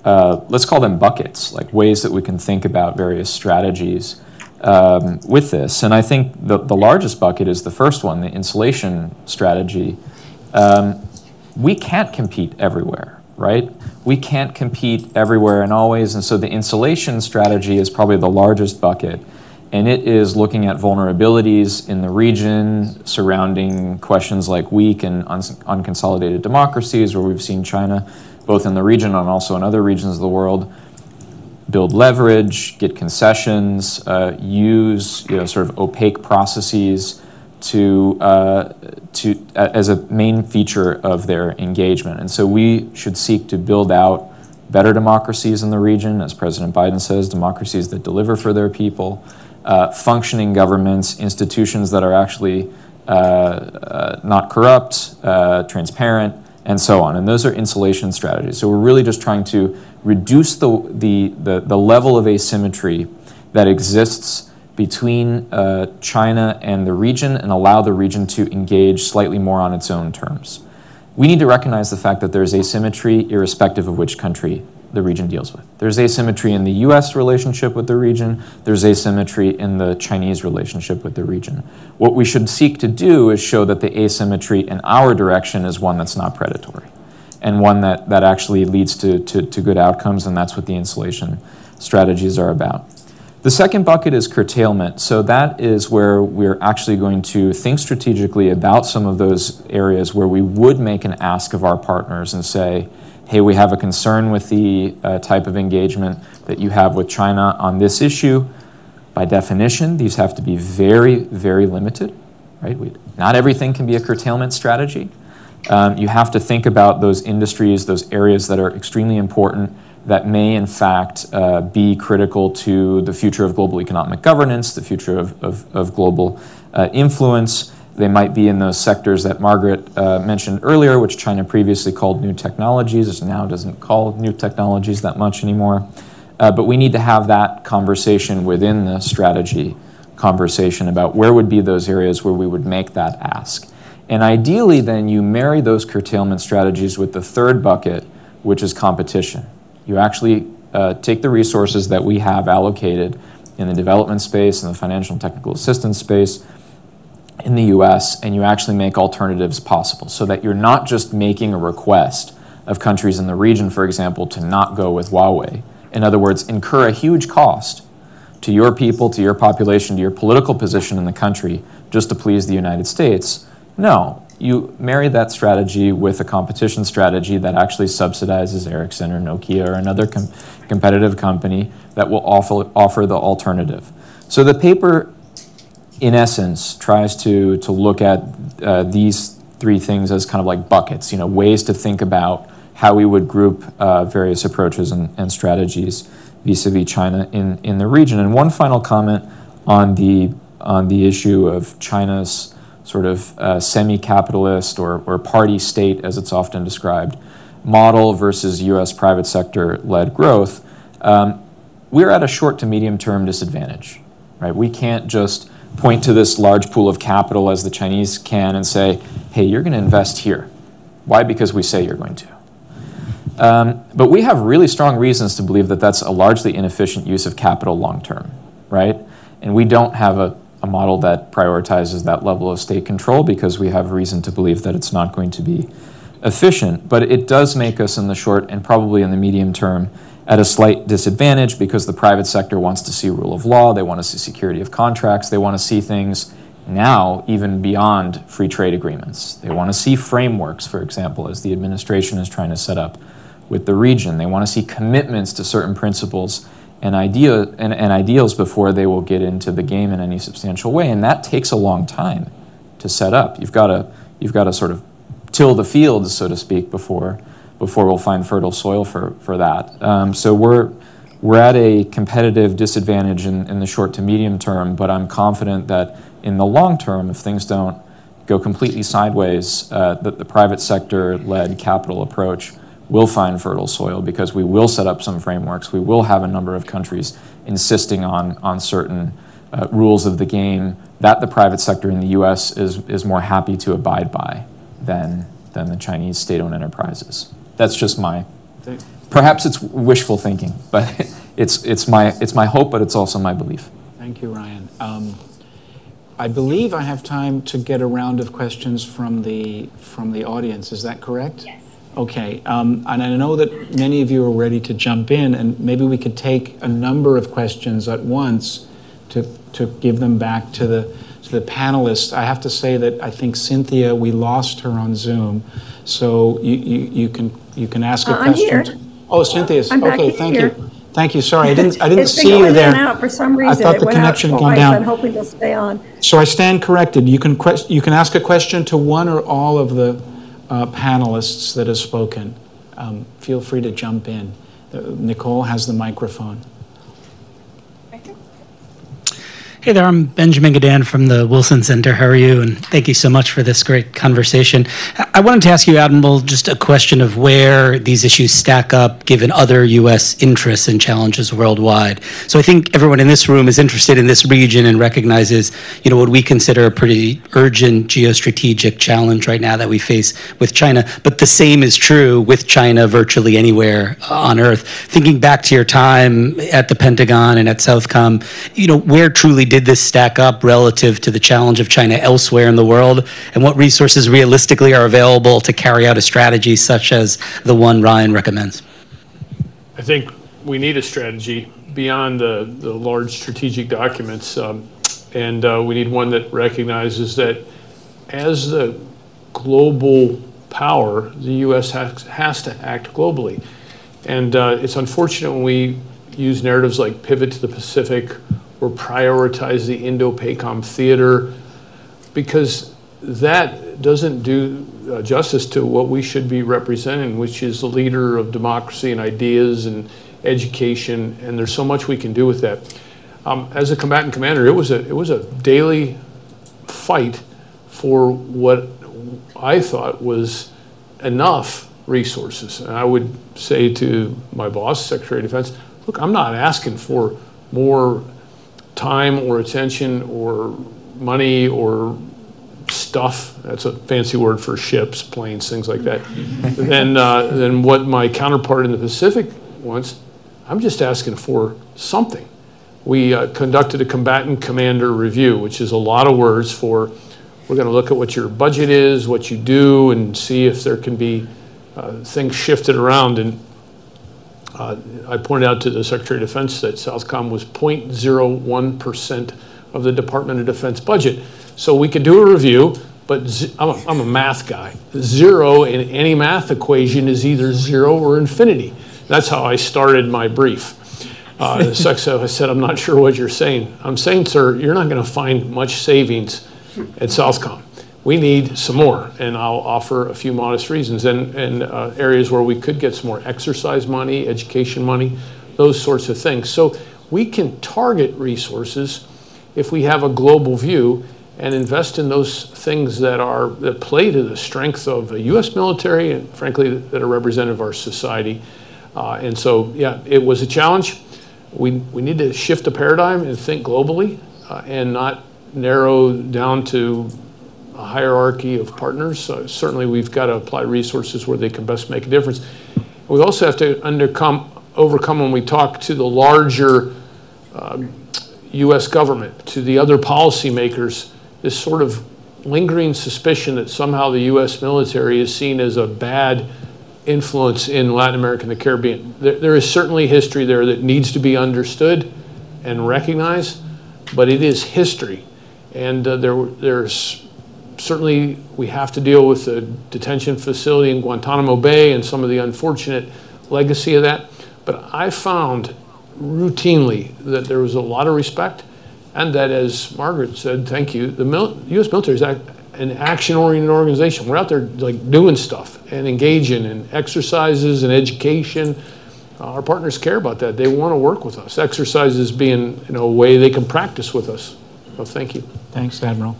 uh, let's call them buckets, like ways that we can think about various strategies um, with this? And I think the, the largest bucket is the first one, the insulation strategy. Um, we can't compete everywhere, right? We can't compete everywhere and always, and so the insulation strategy is probably the largest bucket and it is looking at vulnerabilities in the region surrounding questions like weak and unconsolidated democracies, where we've seen China, both in the region and also in other regions of the world, build leverage, get concessions, uh, use you know, sort of opaque processes to, uh, to, as a main feature of their engagement. And so we should seek to build out better democracies in the region, as President Biden says, democracies that deliver for their people uh, functioning governments, institutions that are actually uh, uh, not corrupt, uh, transparent, and so on. And those are insulation strategies. So we're really just trying to reduce the, the, the, the level of asymmetry that exists between uh, China and the region and allow the region to engage slightly more on its own terms. We need to recognize the fact that there's asymmetry irrespective of which country the region deals with. There's asymmetry in the US relationship with the region, there's asymmetry in the Chinese relationship with the region. What we should seek to do is show that the asymmetry in our direction is one that's not predatory and one that, that actually leads to, to, to good outcomes, and that's what the insulation strategies are about. The second bucket is curtailment. So that is where we're actually going to think strategically about some of those areas where we would make an ask of our partners and say, hey, we have a concern with the uh, type of engagement that you have with China on this issue. By definition, these have to be very, very limited, right? We, not everything can be a curtailment strategy. Um, you have to think about those industries, those areas that are extremely important that may, in fact, uh, be critical to the future of global economic governance, the future of, of, of global uh, influence, they might be in those sectors that Margaret uh, mentioned earlier, which China previously called new technologies, now doesn't call new technologies that much anymore. Uh, but we need to have that conversation within the strategy conversation about where would be those areas where we would make that ask. And ideally, then you marry those curtailment strategies with the third bucket, which is competition. You actually uh, take the resources that we have allocated in the development space and the financial and technical assistance space in the US and you actually make alternatives possible so that you're not just making a request of countries in the region, for example, to not go with Huawei. In other words, incur a huge cost to your people, to your population, to your political position in the country just to please the United States. No, you marry that strategy with a competition strategy that actually subsidizes Ericsson or Nokia or another com competitive company that will offer, offer the alternative. So the paper in essence, tries to, to look at uh, these three things as kind of like buckets, you know, ways to think about how we would group uh, various approaches and, and strategies vis-a-vis China in, in the region. And one final comment on the, on the issue of China's sort of uh, semi-capitalist or, or party state, as it's often described, model versus U.S. private sector-led growth. Um, we're at a short to medium term disadvantage right? We can't just point to this large pool of capital as the Chinese can and say, hey, you're going to invest here. Why? Because we say you're going to. Um, but we have really strong reasons to believe that that's a largely inefficient use of capital long term, right? And we don't have a, a model that prioritizes that level of state control because we have reason to believe that it's not going to be efficient. But it does make us in the short and probably in the medium term at a slight disadvantage because the private sector wants to see rule of law, they want to see security of contracts, they want to see things now even beyond free trade agreements. They want to see frameworks, for example, as the administration is trying to set up with the region. They want to see commitments to certain principles and, idea, and, and ideals before they will get into the game in any substantial way. And that takes a long time to set up. You've got to, you've got to sort of till the fields, so to speak, before before we'll find fertile soil for, for that. Um, so we're, we're at a competitive disadvantage in, in the short to medium term, but I'm confident that in the long term, if things don't go completely sideways, uh, that the private sector led capital approach will find fertile soil because we will set up some frameworks. We will have a number of countries insisting on, on certain uh, rules of the game that the private sector in the US is, is more happy to abide by than, than the Chinese state owned enterprises. That's just my, perhaps it's wishful thinking, but it's, it's, my, it's my hope, but it's also my belief. Thank you, Ryan. Um, I believe I have time to get a round of questions from the, from the audience. Is that correct? Yes. Okay, um, and I know that many of you are ready to jump in, and maybe we could take a number of questions at once to, to give them back to the, to the panelists. I have to say that I think Cynthia, we lost her on Zoom, so you, you, you can you can ask a Uh, I'm question. here. Oh, Cynthia's, I'm back okay, thank here. you. Thank you, sorry, I didn't, I didn't It's been see you going in there. and out for some reason. I thought It the went out connection had gone twice. I'm down. hoping to stay on. So I stand corrected. You can, you can ask a question to one or all of the uh, panelists that have spoken. Um, Feel free to jump in. Uh, Nicole has the microphone. Hey there, I'm Benjamin Gedan from the Wilson Center. How are you? And thank you so much for this great conversation. I- wanted to ask you, Admiral, just a question of where these issues stack up given other U.S. interests and challenges worldwide. So I think everyone in this room is interested in this region and recognizes, you know, what we consider a pretty urgent geostrategic challenge right now that we face with China. But the same is true with China virtually anywhere on Earth. Thinking back to your time at the Pentagon and at Southcom, you know, where truly did this stack up relative to the challenge of China elsewhere in the world, and what resources realistically are available to carry out a strategy such as the one Ryan recommends? I think we need a strategy beyond the, the large strategic documents. Um, and uh, we need one that recognizes that as the global power, the U.S. has, has to act globally. And uh, it's unfortunate when we use narratives like pivot to the Pacific or prioritize the Indo-PACOM theater, because that doesn't do uh, justice to what we should be representing, which is the leader of democracy and ideas and education, and there's so much we can do with that. Um, as a combatant commander, it was a it was a daily fight for what I thought was enough resources. And I would say to my boss, Secretary of Defense, look, I'm not asking for more time or attention or money or stuff, that's a fancy word for ships, planes, things like that, than, uh, than what my counterpart in the Pacific wants. I'm just asking for something. We uh, conducted a combatant commander review, which is a lot of words for we're going to look at what your budget is, what you do, and see if there can be uh, things shifted around. And uh, I pointed out to the Secretary of Defense that Southcom was 0.01% of the Department of Defense budget. So we could do a review, but z- I'm a, I'm a math guy. Zero in any math equation is either zero or infinity. That's how I started my brief. Uh, the Sexo has said, I'm not sure what you're saying. I'm saying, sir, you're not going to find much savings at Southcom. We need some more, and I'll offer a few modest reasons and, and uh, areas where we could get some more exercise money, education money, those sorts of things. So we can target resources if we have a global view and invest in those things that are that play to the strength of the U.S. military and frankly that are representative of our society. Uh, and so, yeah, it was a challenge. We, we need to shift the paradigm and think globally uh, and not narrow down to a hierarchy of partners. So certainly, we've got to apply resources where they can best make a difference. We also have to undercome, overcome when we talk to the larger um, U.S. government, to the other policymakers, this sort of lingering suspicion that somehow the U.S. military is seen as a bad influence in Latin America and the Caribbean. There, there is certainly history there that needs to be understood and recognized, but it is history. And uh, there, there's certainly, we have to deal with the detention facility in Guantanamo Bay and some of the unfortunate legacy of that. But I found routinely that there was a lot of respect and that, as Margaret said, thank you, the mil- U.S. military is an action-oriented organization. We're out there like doing stuff and engaging in exercises and education. Uh, our partners care about that. They want to work with us. Exercises being you know, a way they can practice with us. So thank you. Thanks, Admiral.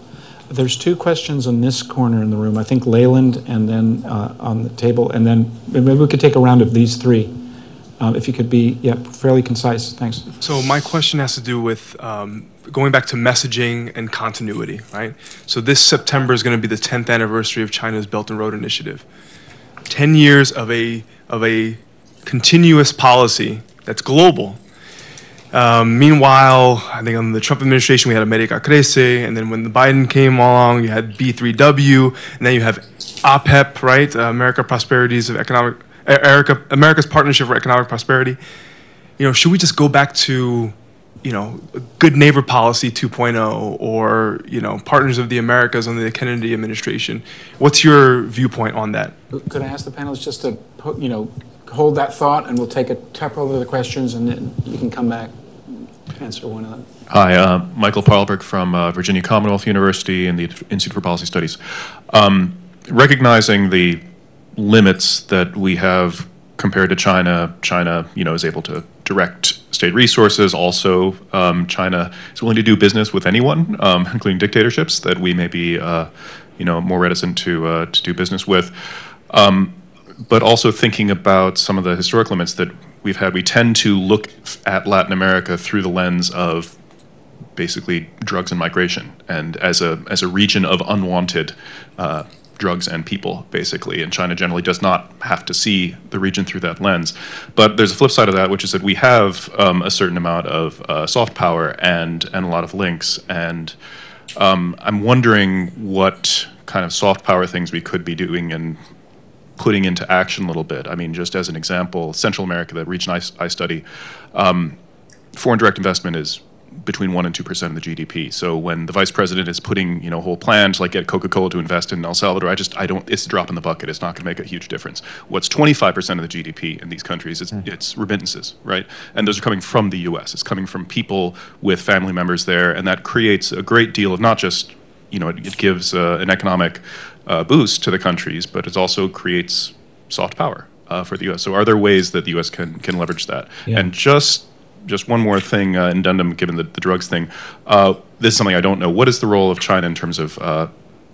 There's two questions in this corner in the room. I think Leland and then uh, on the table, and then maybe we could take a round of these three. Um, if you could be, yeah, fairly concise. Thanks. So my question has to do with um, going back to messaging and continuity, right? So this September is going to be the 10th anniversary of China's Belt and Road Initiative. 10 years of a of a continuous policy that's global. Um, meanwhile, I think on the Trump administration, we had America Crece, and then when the Biden came along, you had B3W, and then you have APEP, right? Uh, America Prosperities of Economic, America, America's Partnership for Economic Prosperity. You know, should we just go back to you know, good neighbor policy 2.0 or, you know, partners of the Americas under the Kennedy administration. What's your viewpoint on that? Could I ask the panelists just to, you know, hold that thought and we'll take a couple of the questions and then you can come back answer. Hi, uh, Michael Paarlberg from uh, Virginia Commonwealth University and the Institute for Policy Studies. Um, recognizing the limits that we have compared to China, China, you know, is able to direct state resources. Also, um, China is willing to do business with anyone, um, including dictatorships that we may be, uh, you know, more reticent to uh, to do business with. Um, but also thinking about some of the historic limits that we've had. We tend to look at Latin America through the lens of basically drugs and migration, and as a as a region of unwanted uh, drugs and people, basically. And China generally does not have to see the region through that lens. But there's a flip side of that, which is that we have um, a certain amount of uh, soft power and and a lot of links. And um, I'm wondering what kind of soft power things we could be doing and putting into action a little bit. I mean, just as an example, Central America, the region I, I study, um, foreign direct investment is between one and two percent of the GDP. So when the vice president is putting you know whole plans like get Coca-Cola to invest in El Salvador, I just I don't. It's a drop in the bucket. It's not going to make a huge difference. What's 25 percent of the GDP in these countries? It's, mm. it's remittances, right? And those are coming from the U.S. It's coming from people with family members there, and that creates a great deal of not just you know it, it gives uh, an economic uh, boost to the countries, but it also creates soft power. Uh, for the U.S. So, are there ways that the U.S. can can leverage that? Yeah. And just just one more thing, uh, addendum, given the, the drugs thing. Uh, this is something I don't know. What is the role of China in terms of uh,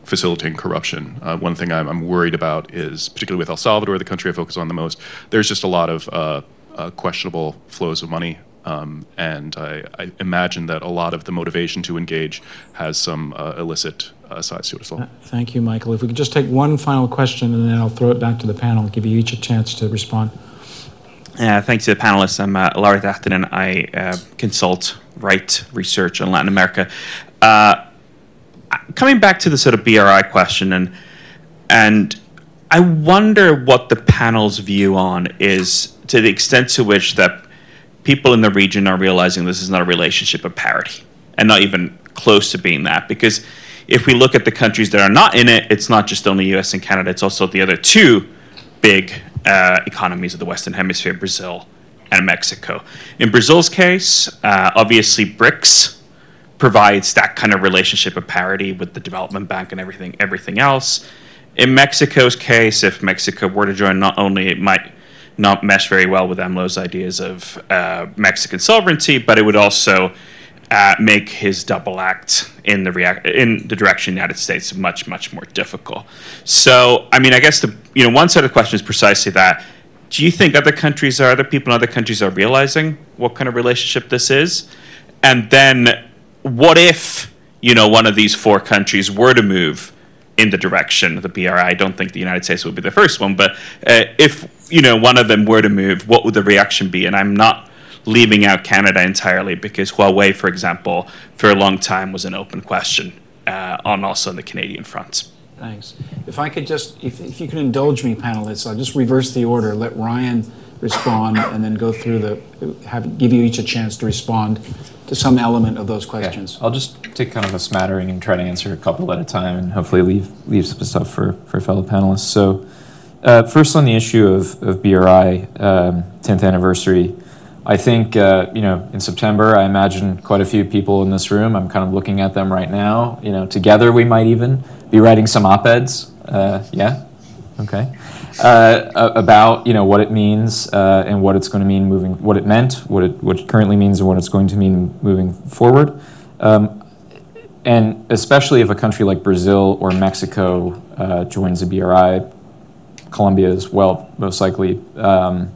facilitating corruption? Uh, one thing I'm, I'm, worried about is, particularly with El Salvador, the country I focus on the most, there's just a lot of uh, uh, questionable flows of money. Um, and I, I, imagine that a lot of the motivation to engage has some uh, illicit sides to it as well. Thank you, Michael. If we could just take one final question and then I'll throw it back to the panel, give you each a chance to respond. Uh, thanks to the panelists. I'm uh, Larry Thachton and I uh, consult, write research on Latin America. Uh, coming back to the sort of BRI question, and and I wonder what the panel's view on is to the extent to which that people in the region are realizing this is not a relationship of parity, and not even close to being that. Because if we look at the countries that are not in it, it's not just only U.S. and Canada; it's also the other two big uh, economies of the Western Hemisphere, Brazil and Mexico. In Brazil's case, uh, obviously BRICS provides that kind of relationship of parity with the development bank and everything everything else. In Mexico's case, if Mexico were to join, not only it might not mesh very well with AMLO's ideas of uh, Mexican sovereignty, but it would also uh, make his double act in the react in the direction of the United States much much more difficult. So I mean, I guess the you know one set of questions is precisely that. Do you think other countries are other people in other countries are realizing what kind of relationship this is, and then what if you know one of these four countries were to move in the direction of the BRI? I don't think the United States would be the first one, but uh, if you know one of them were to move, what would the reaction be? And I'm not leaving out Canada entirely because Huawei, for example, for a long time was an open question uh, on also on the Canadian front. Thanks. If I could just, if, if you could indulge me, panelists, I'll just reverse the order. Let Ryan respond and then go through the, have, give you each a chance to respond to some element of those questions. I'll just take kind of a smattering and try to answer a couple at a time and hopefully leave, leave some stuff for, for fellow panelists. So uh, first on the issue of, of BRI, um, 10th anniversary, I think, uh, you know, in September, I imagine quite a few people in this room. I'm kind of looking at them right now. You know, together we might even be writing some op-eds. Uh, yeah, okay, uh, about you know what it means uh, and what it's going to mean moving, what it meant, what it what it currently means, and what it's going to mean moving forward. Um, and especially if a country like Brazil or Mexico uh, joins the BRI, Colombia as well, most likely. Um,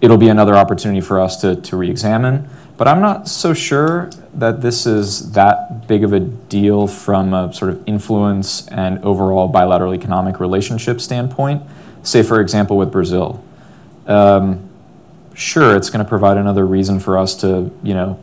it'll be another opportunity for us to, to re-examine. But I'm not so sure that this is that big of a deal from a sort of influence and overall bilateral economic relationship standpoint. Say, for example, with Brazil. Um, sure, it's going to provide another reason for us to, you know,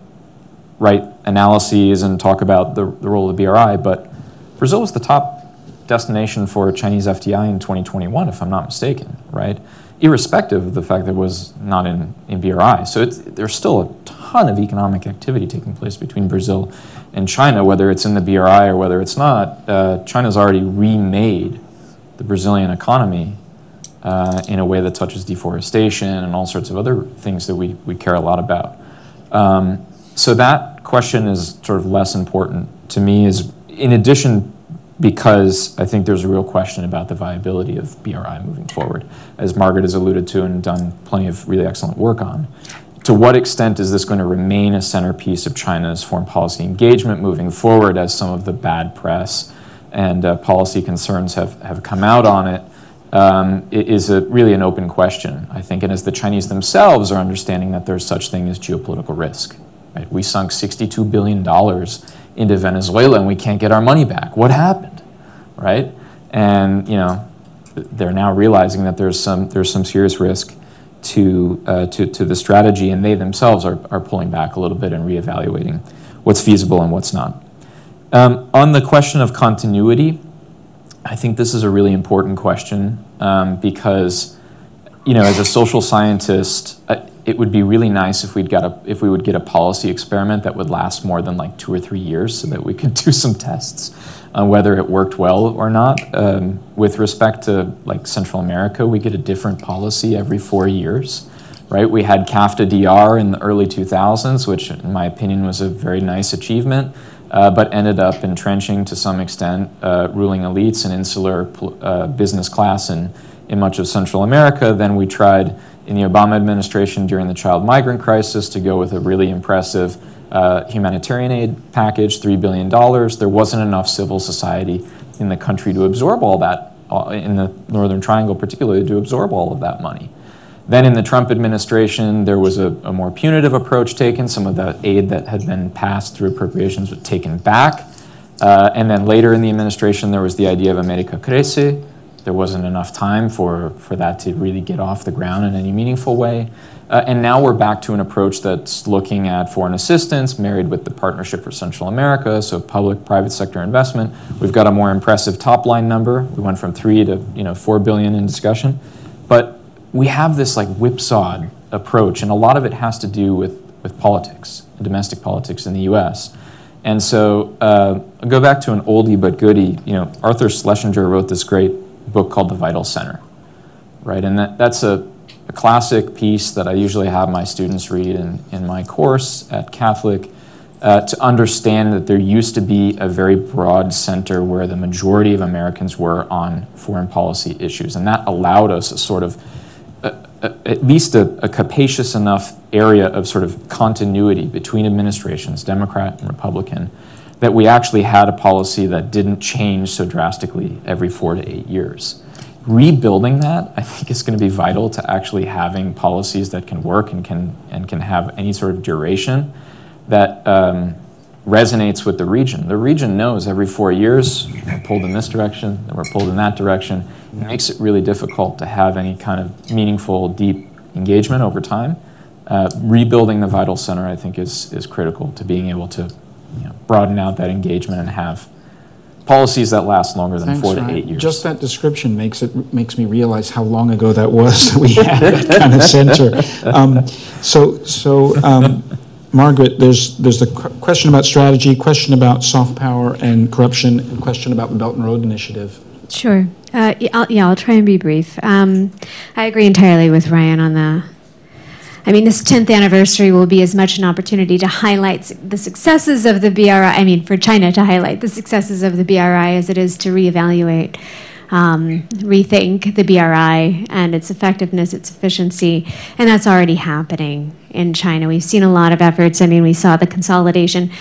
write analyses and talk about the, the role of the BRI, but Brazil was the top destination for Chinese FDI in 2021, if I'm not mistaken, right? Irrespective of the fact that it was not in, in BRI. So there's still a ton of economic activity taking place between Brazil and China, whether it's in the BRI or whether it's not. Uh, China's already remade the Brazilian economy uh, in a way that touches deforestation and all sorts of other things that we, we care a lot about. Um, so that question is sort of less important to me is in addition because I think there's a real question about the viability of BRI moving forward, as Margaret has alluded to and done plenty of really excellent work on. To what extent is this going to remain a centerpiece of China's foreign policy engagement moving forward as some of the bad press and uh, policy concerns have, have come out on it? Um, it is a, really an open question, I think, and as the Chinese themselves are understanding that there's such thing as geopolitical risk. Right? We sunk $62 billion into Venezuela and we can't get our money back. What happened? Right? And, you know, they're now realizing that there's some, there's some serious risk to, uh, to, to the strategy, and they themselves are, are pulling back a little bit and reevaluating what's feasible and what's not. Um, on the question of continuity, I think this is a really important question um, because, you know, as a social scientist, uh, it would be really nice if we'd got a if we would get a policy experiment that would last more than like two or three years, so that we could do some tests on whether it worked well or not. Um, with respect to like Central America, we get a different policy every four years, right? We had CAFTA DR in the early 2000s, which in my opinion was a very nice achievement. Uh, but ended up entrenching to some extent uh, ruling elites and insular uh, business class in, in much of Central America. Then we tried in the Obama administration during the child migrant crisis to go with a really impressive uh, humanitarian aid package, $3 billion. There wasn't enough civil society in the country to absorb all that, uh, in the Northern Triangle particularly, to absorb all of that money. Then in the Trump administration, there was a, a more punitive approach taken. Some of the aid that had been passed through appropriations was taken back. Uh, and then later in the administration, there was the idea of America Crece, there wasn't enough time for, for that to really get off the ground in any meaningful way. Uh, and now we're back to an approach that's looking at foreign assistance married with the Partnership for Central America, so public private sector investment. We've got a more impressive top line number. We went from three to you know four billion in discussion. But we have this like whipsawed approach, and a lot of it has to do with, with politics, domestic politics in the US. And so uh, go back to an oldie but goodie. You know, Arthur Schlesinger wrote this great book called The Vital Center, right? And that, that's a, a classic piece that I usually have my students read in, in my course at Catholic uh, to understand that there used to be a very broad center where the majority of Americans were on foreign policy issues. And that allowed us a sort of, at least a, a, capacious enough area of sort of continuity between administrations, Democrat and Republican, that we actually had a policy that didn't change so drastically every four to eight years. Rebuilding that, I think, is going to be vital to actually having policies that can work and can and can have any sort of duration that um, resonates with the region. The region knows every four years we're pulled in this direction, then we're pulled in that direction. It makes it really difficult to have any kind of meaningful, deep engagement over time. Uh, rebuilding the vital center, I think, is, is critical to being able to you know, broaden out that engagement and have policies that last longer than Thanks, four to Ryan. eight years. Just that description makes it makes me realize how long ago that was that we had that kind of center. Um, so, so um, Margaret, there's there's the question about strategy, question about soft power and corruption, and question about the Belt and Road Initiative. Sure. Uh, yeah, I'll, yeah, I'll try and be brief. Um, I agree entirely with Ryan on the. I mean, this 10th anniversary will be as much an opportunity to highlight the successes of the BRI, I mean, for China to highlight the successes of the BRI as it is to reevaluate, um, rethink the BRI and its effectiveness, its efficiency. And that's already happening in China. We've seen a lot of efforts. I mean, we saw the consolidation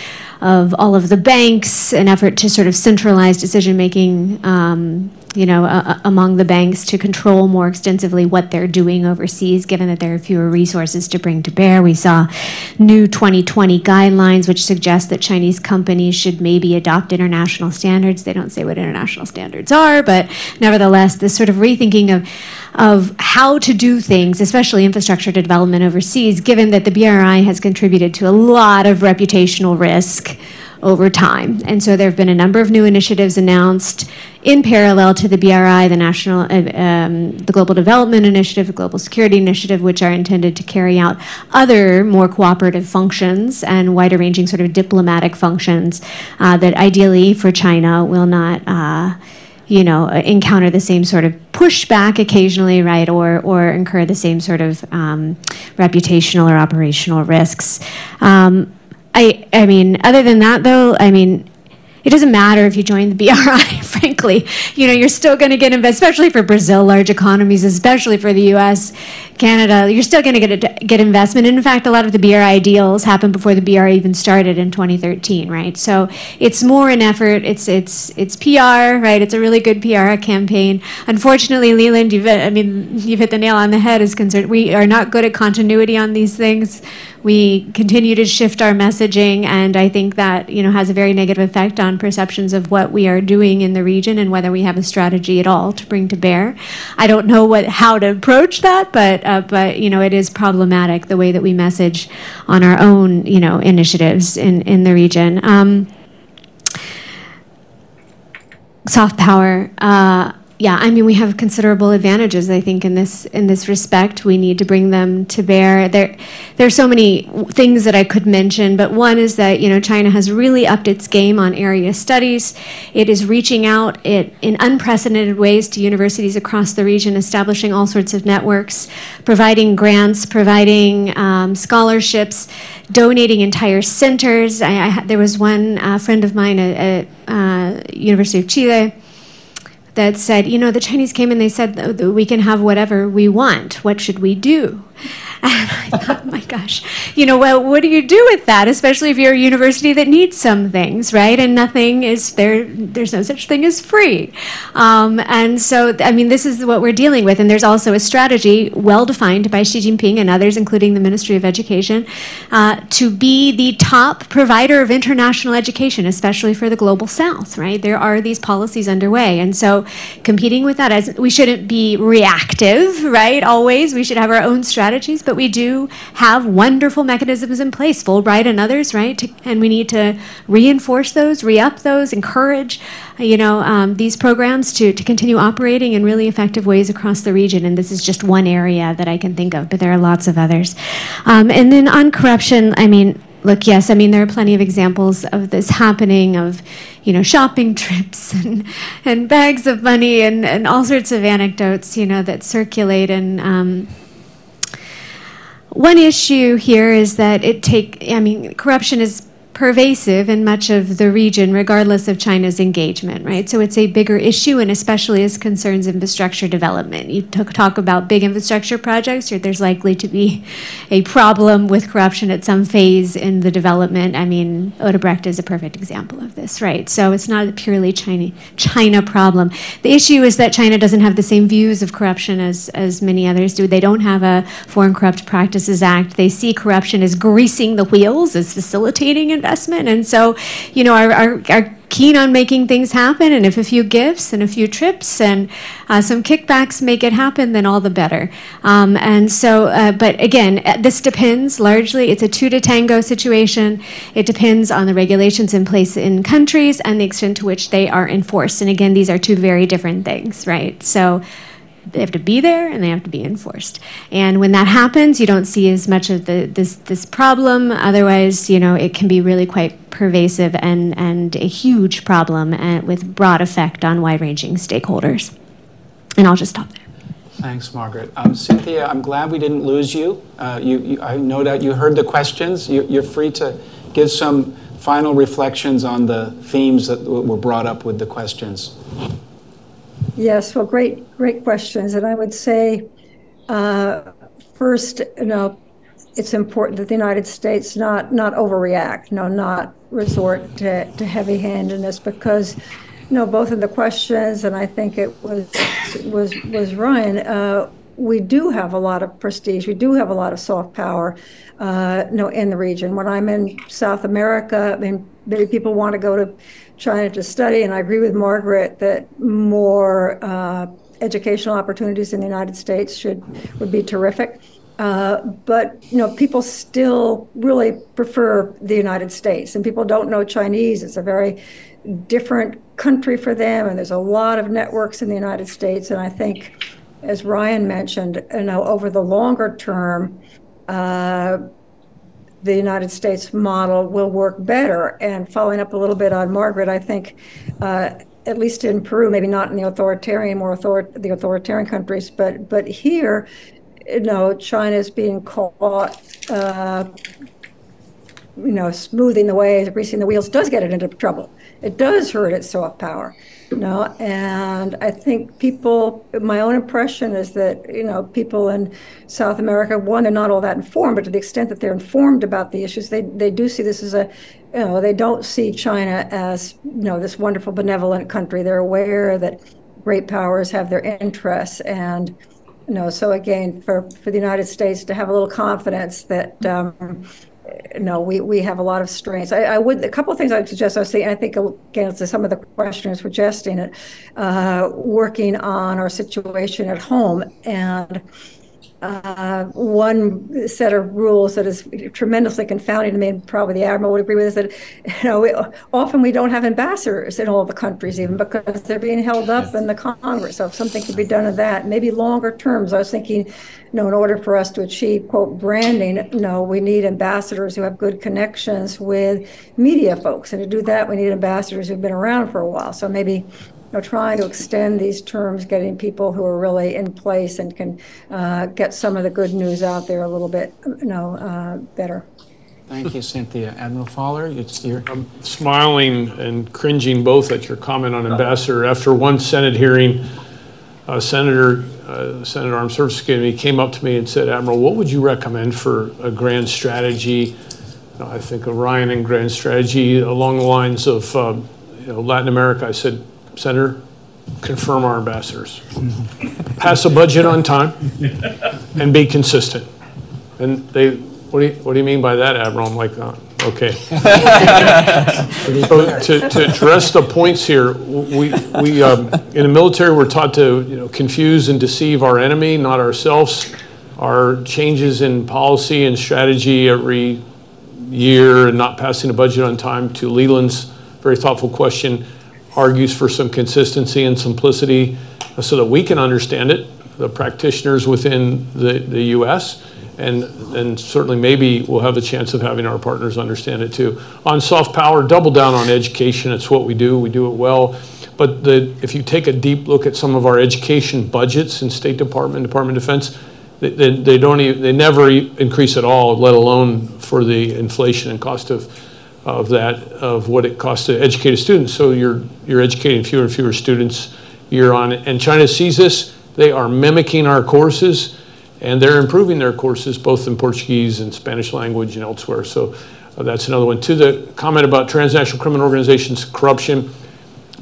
of all of the banks, an effort to sort of centralize decision making, um, you know, uh, among the banks to control more extensively what they're doing overseas, given that there are fewer resources to bring to bear. We saw new 2020 guidelines, which suggest that Chinese companies should maybe adopt international standards. They don't say what international standards are, but nevertheless, this sort of rethinking of of how to do things, especially infrastructure development overseas, given that the BRI has contributed to a lot of reputational risk over time. And so there have been a number of new initiatives announced in parallel to the BRI, the National, uh, um, the Global Development Initiative, the Global Security Initiative, which are intended to carry out other more cooperative functions and wider ranging sort of diplomatic functions uh, that ideally for China will not. Uh, you know, encounter the same sort of pushback occasionally, right, or or incur the same sort of um, reputational or operational risks. Um, I I mean, other than that, though, I mean. It doesn't matter if you join the BRI, frankly. You know, you're still going to get invest, especially for Brazil, large economies, especially for the U.S., Canada. You're still going to get a, get investment. And in fact, a lot of the BRI deals happened before the BRI even started in 2013, right? So it's more an effort. It's it's it's PR, right? It's a really good PR campaign. Unfortunately, Leland, you've I mean you've hit the nail on the head. Is concerned. We are not good at continuity on these things. We continue to shift our messaging, and I think that you know has a very negative effect on perceptions of what we are doing in the region and whether we have a strategy at all to bring to bear. I don't know what how to approach that, but uh, but you know it is problematic the way that we message on our own you know initiatives in in the region. Um, soft power. Uh, yeah, I mean we have considerable advantages. I think in this in this respect, we need to bring them to bear. There, there are so many things that I could mention, but one is that you know China has really upped its game on area studies. It is reaching out it, in unprecedented ways to universities across the region, establishing all sorts of networks, providing grants, providing um, scholarships, donating entire centers. I, I, there was one uh, friend of mine at, at uh, University of Chile that said, you know, the Chinese came and they said we can have whatever we want. What should we do? And I thought, oh my gosh, you know, well, what do you do with that? Especially if you're a university that needs some things, right? And nothing is there. There's no such thing as free. Um, and so, I mean, this is what we're dealing with. And there's also a strategy well defined by Xi Jinping and others, including the Ministry of Education, uh, to be the top provider of international education, especially for the global South, right? There are these policies underway, and so competing with that, as we shouldn't be reactive, right? Always, we should have our own strategies but we do have wonderful mechanisms in place, Fulbright and others, right? To, and we need to reinforce those, re-up those, encourage, you know, um, these programs to, to continue operating in really effective ways across the region. And this is just one area that I can think of, but there are lots of others. Um, and then on corruption, I mean, look, yes, I mean, there are plenty of examples of this happening of, you know, shopping trips and, and bags of money and, and all sorts of anecdotes, you know, that circulate and, um, one issue here is that it take I mean corruption is pervasive in much of the region, regardless of China's engagement, right? So it's a bigger issue, and especially as concerns infrastructure development. You talk about big infrastructure projects, or there's likely to be a problem with corruption at some phase in the development. I mean, Odebrecht is a perfect example of this, right? So it's not a purely China China problem. The issue is that China doesn't have the same views of corruption as as many others do. They don't have a Foreign Corrupt Practices Act. They see corruption as greasing the wheels, as facilitating investment. And so, you know, are, are, are keen on making things happen. And if a few gifts and a few trips and uh, some kickbacks make it happen, then all the better. Um, and so, uh, but again, uh, this depends largely, it's a two to tango situation. It depends on the regulations in place in countries and the extent to which they are enforced. And again, these are two very different things, right? So, they have to be there and they have to be enforced. And when that happens, you don't see as much of the, this, this problem. Otherwise, you know, it can be really quite pervasive and, and a huge problem and uh, with broad effect on wide-ranging stakeholders. And I'll just stop there. Thanks, Margaret. Um, Cynthia, I'm glad we didn't lose you. Uh, you, you. I no doubt you heard the questions. You, you're free to give some final reflections on the themes that were brought up with the questions. Yes, well, great, great questions. And I would say, uh, first, you know, it's important that the United States not not overreact, no, not resort to, to heavy-handedness, because, you know, both in the questions and I think it was was was Ryan. Uh, we do have a lot of prestige. We do have a lot of soft power, uh, you know, in the region. When I'm in South America, I mean, many people want to go to China to study, and I agree with Margaret that more uh, educational opportunities in the United States should would be terrific. Uh, but you know, people still really prefer the United States, and people don't know Chinese. It's a very different country for them, and there's a lot of networks in the United States. And I think, as Ryan mentioned, you know, over the longer term, uh, the United States model will work better. And following up a little bit on Margaret, I think, uh, at least in Peru, maybe not in the authoritarian, more author- the authoritarian countries, but but here, you know, China is being caught. Uh, you know, smoothing the way, greasing the wheels does get it into trouble. It does hurt its soft power. Know, and I think people, my own impression is that, you know, people in South America, one, they're not all that informed, but to the extent that they're informed about the issues, they, they do see this as a, you know, they don't see China as, you know, this wonderful, benevolent country. They're aware that great powers have their interests. And, you know, so again, for, for the United States to have a little confidence that, um, no, we, we have a lot of strengths. I, I would a couple of things I would suggest. I was saying I think again to some of the questioners were suggesting it, uh, working on our situation at home and uh, one set of rules that is tremendously confounding to me, and probably the admiral would agree with, is that you know we, often we don't have ambassadors in all the countries, even because they're being held up in the Congress. So if something could be done in that, maybe longer terms. I was thinking, you know, in order for us to achieve quote branding, you know, we need ambassadors who have good connections with media folks, and to do that, we need ambassadors who've been around for a while. So maybe know, trying to extend these terms, getting people who are really in place and can uh, get some of the good news out there a little bit, you know, uh, better. Thank you, Cynthia. Admiral Faller, it's your. I'm smiling and cringing both at your comment on Ambassador. After one Senate hearing, uh, Senator, uh, Senate Armed Services Committee came up to me and said, Admiral, what would you recommend for a grand strategy? I think Orion and grand strategy along the lines of um, you know, Latin America. I said, Senator, confirm our ambassadors. Pass a budget on time and be consistent. And they, what do you, what do you mean by that, Admiral? I'm like, uh, okay. so to, to address the points here, we, we um, in the military, we're taught to you know, confuse and deceive our enemy, not ourselves. Our changes in policy and strategy every year and not passing a budget on time to Leland's very thoughtful question argues for some consistency and simplicity uh, so that we can understand it, the practitioners within the, the US, and, and certainly maybe we'll have a chance of having our partners understand it too. On soft power, double down on education. It's what we do. We do it well. But the, if you take a deep look at some of our education budgets in State Department, Department of Defense, they, they, they don't even, they never increase at all, let alone for the inflation and cost of of that, of what it costs to educate a student. So you're, you're educating fewer and fewer students year on. And China sees this. They are mimicking our courses and they're improving their courses both in Portuguese and Spanish language and elsewhere. So uh, that's another one. To the comment about transnational criminal organizations, corruption.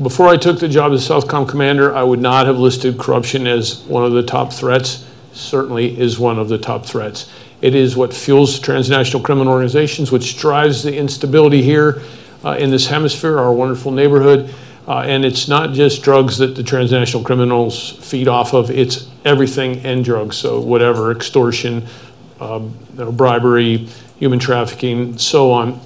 Before I took the job as Southcom commander, I would not have listed corruption as one of the top threats. Certainly is one of the top threats. It is what fuels transnational criminal organizations, which drives the instability here uh, in this hemisphere, our wonderful neighborhood. Uh, and it's not just drugs that the transnational criminals feed off of, it's everything and drugs. So, whatever, extortion, um, you know, bribery, human trafficking, so on.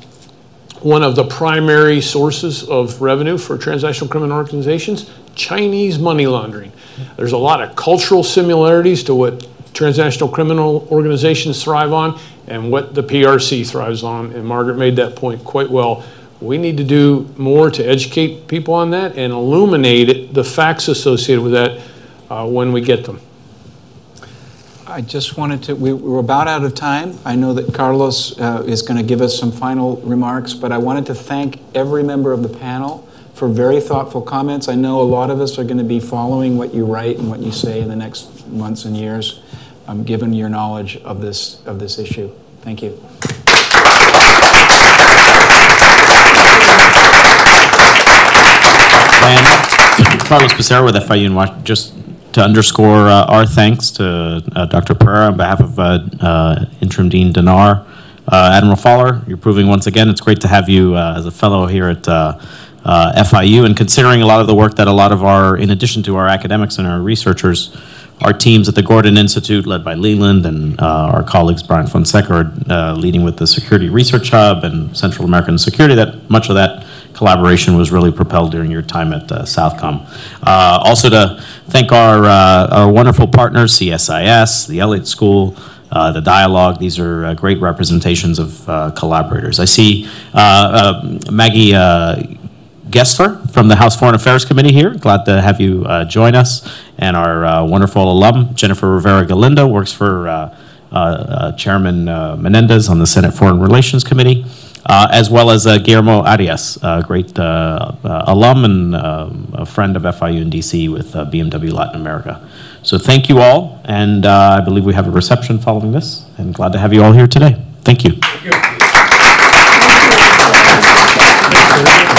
One of the primary sources of revenue for transnational criminal organizations Chinese money laundering. There's a lot of cultural similarities to what transnational criminal organizations thrive on and what the PRC thrives on. And Margaret made that point quite well. We need to do more to educate people on that and illuminate it, the facts associated with that uh, when we get them. I just wanted to, we, we're about out of time. I know that Carlos uh, is going to give us some final remarks, but I wanted to thank every member of the panel for very thoughtful comments. I know a lot of us are going to be following what you write and what you say in the next months and years, um, given your knowledge of this, of this issue. Thank you. And Carlos Becerra with FIU Washington, just to underscore uh, our thanks to uh, Dr. Pereira on behalf of uh, uh Interim Dean Dinar, Uh, Admiral Faller, you're proving once again it's great to have you uh, as a fellow here at FIU and considering a lot of the work that a lot of our, in addition to our academics and our researchers, our teams at the Gordon Institute, led by Leland, and our colleagues Brian Fonseca are leading with the Security Research Hub and Central American Security, that much of that collaboration was really propelled during your time at uh, Southcom. Uh, also to thank our, uh, our wonderful partners, CSIS, the Elliott School, uh, the dialogue. These are uh, great representations of uh, collaborators. I see Maggie Gessler from the House Foreign Affairs Committee here. Glad to have you join us. And our wonderful alum, Jennifer Rivera Galindo, works for Chairman Menendez on the Senate Foreign Relations Committee uh, as well as uh, Guillermo Arias, a great uh, uh alum and um, a friend of FIU in DC with uh, BMW Latin America. So thank you all, and uh, I believe we have a reception following this, and glad to have you all here today. Thank you. Thank you.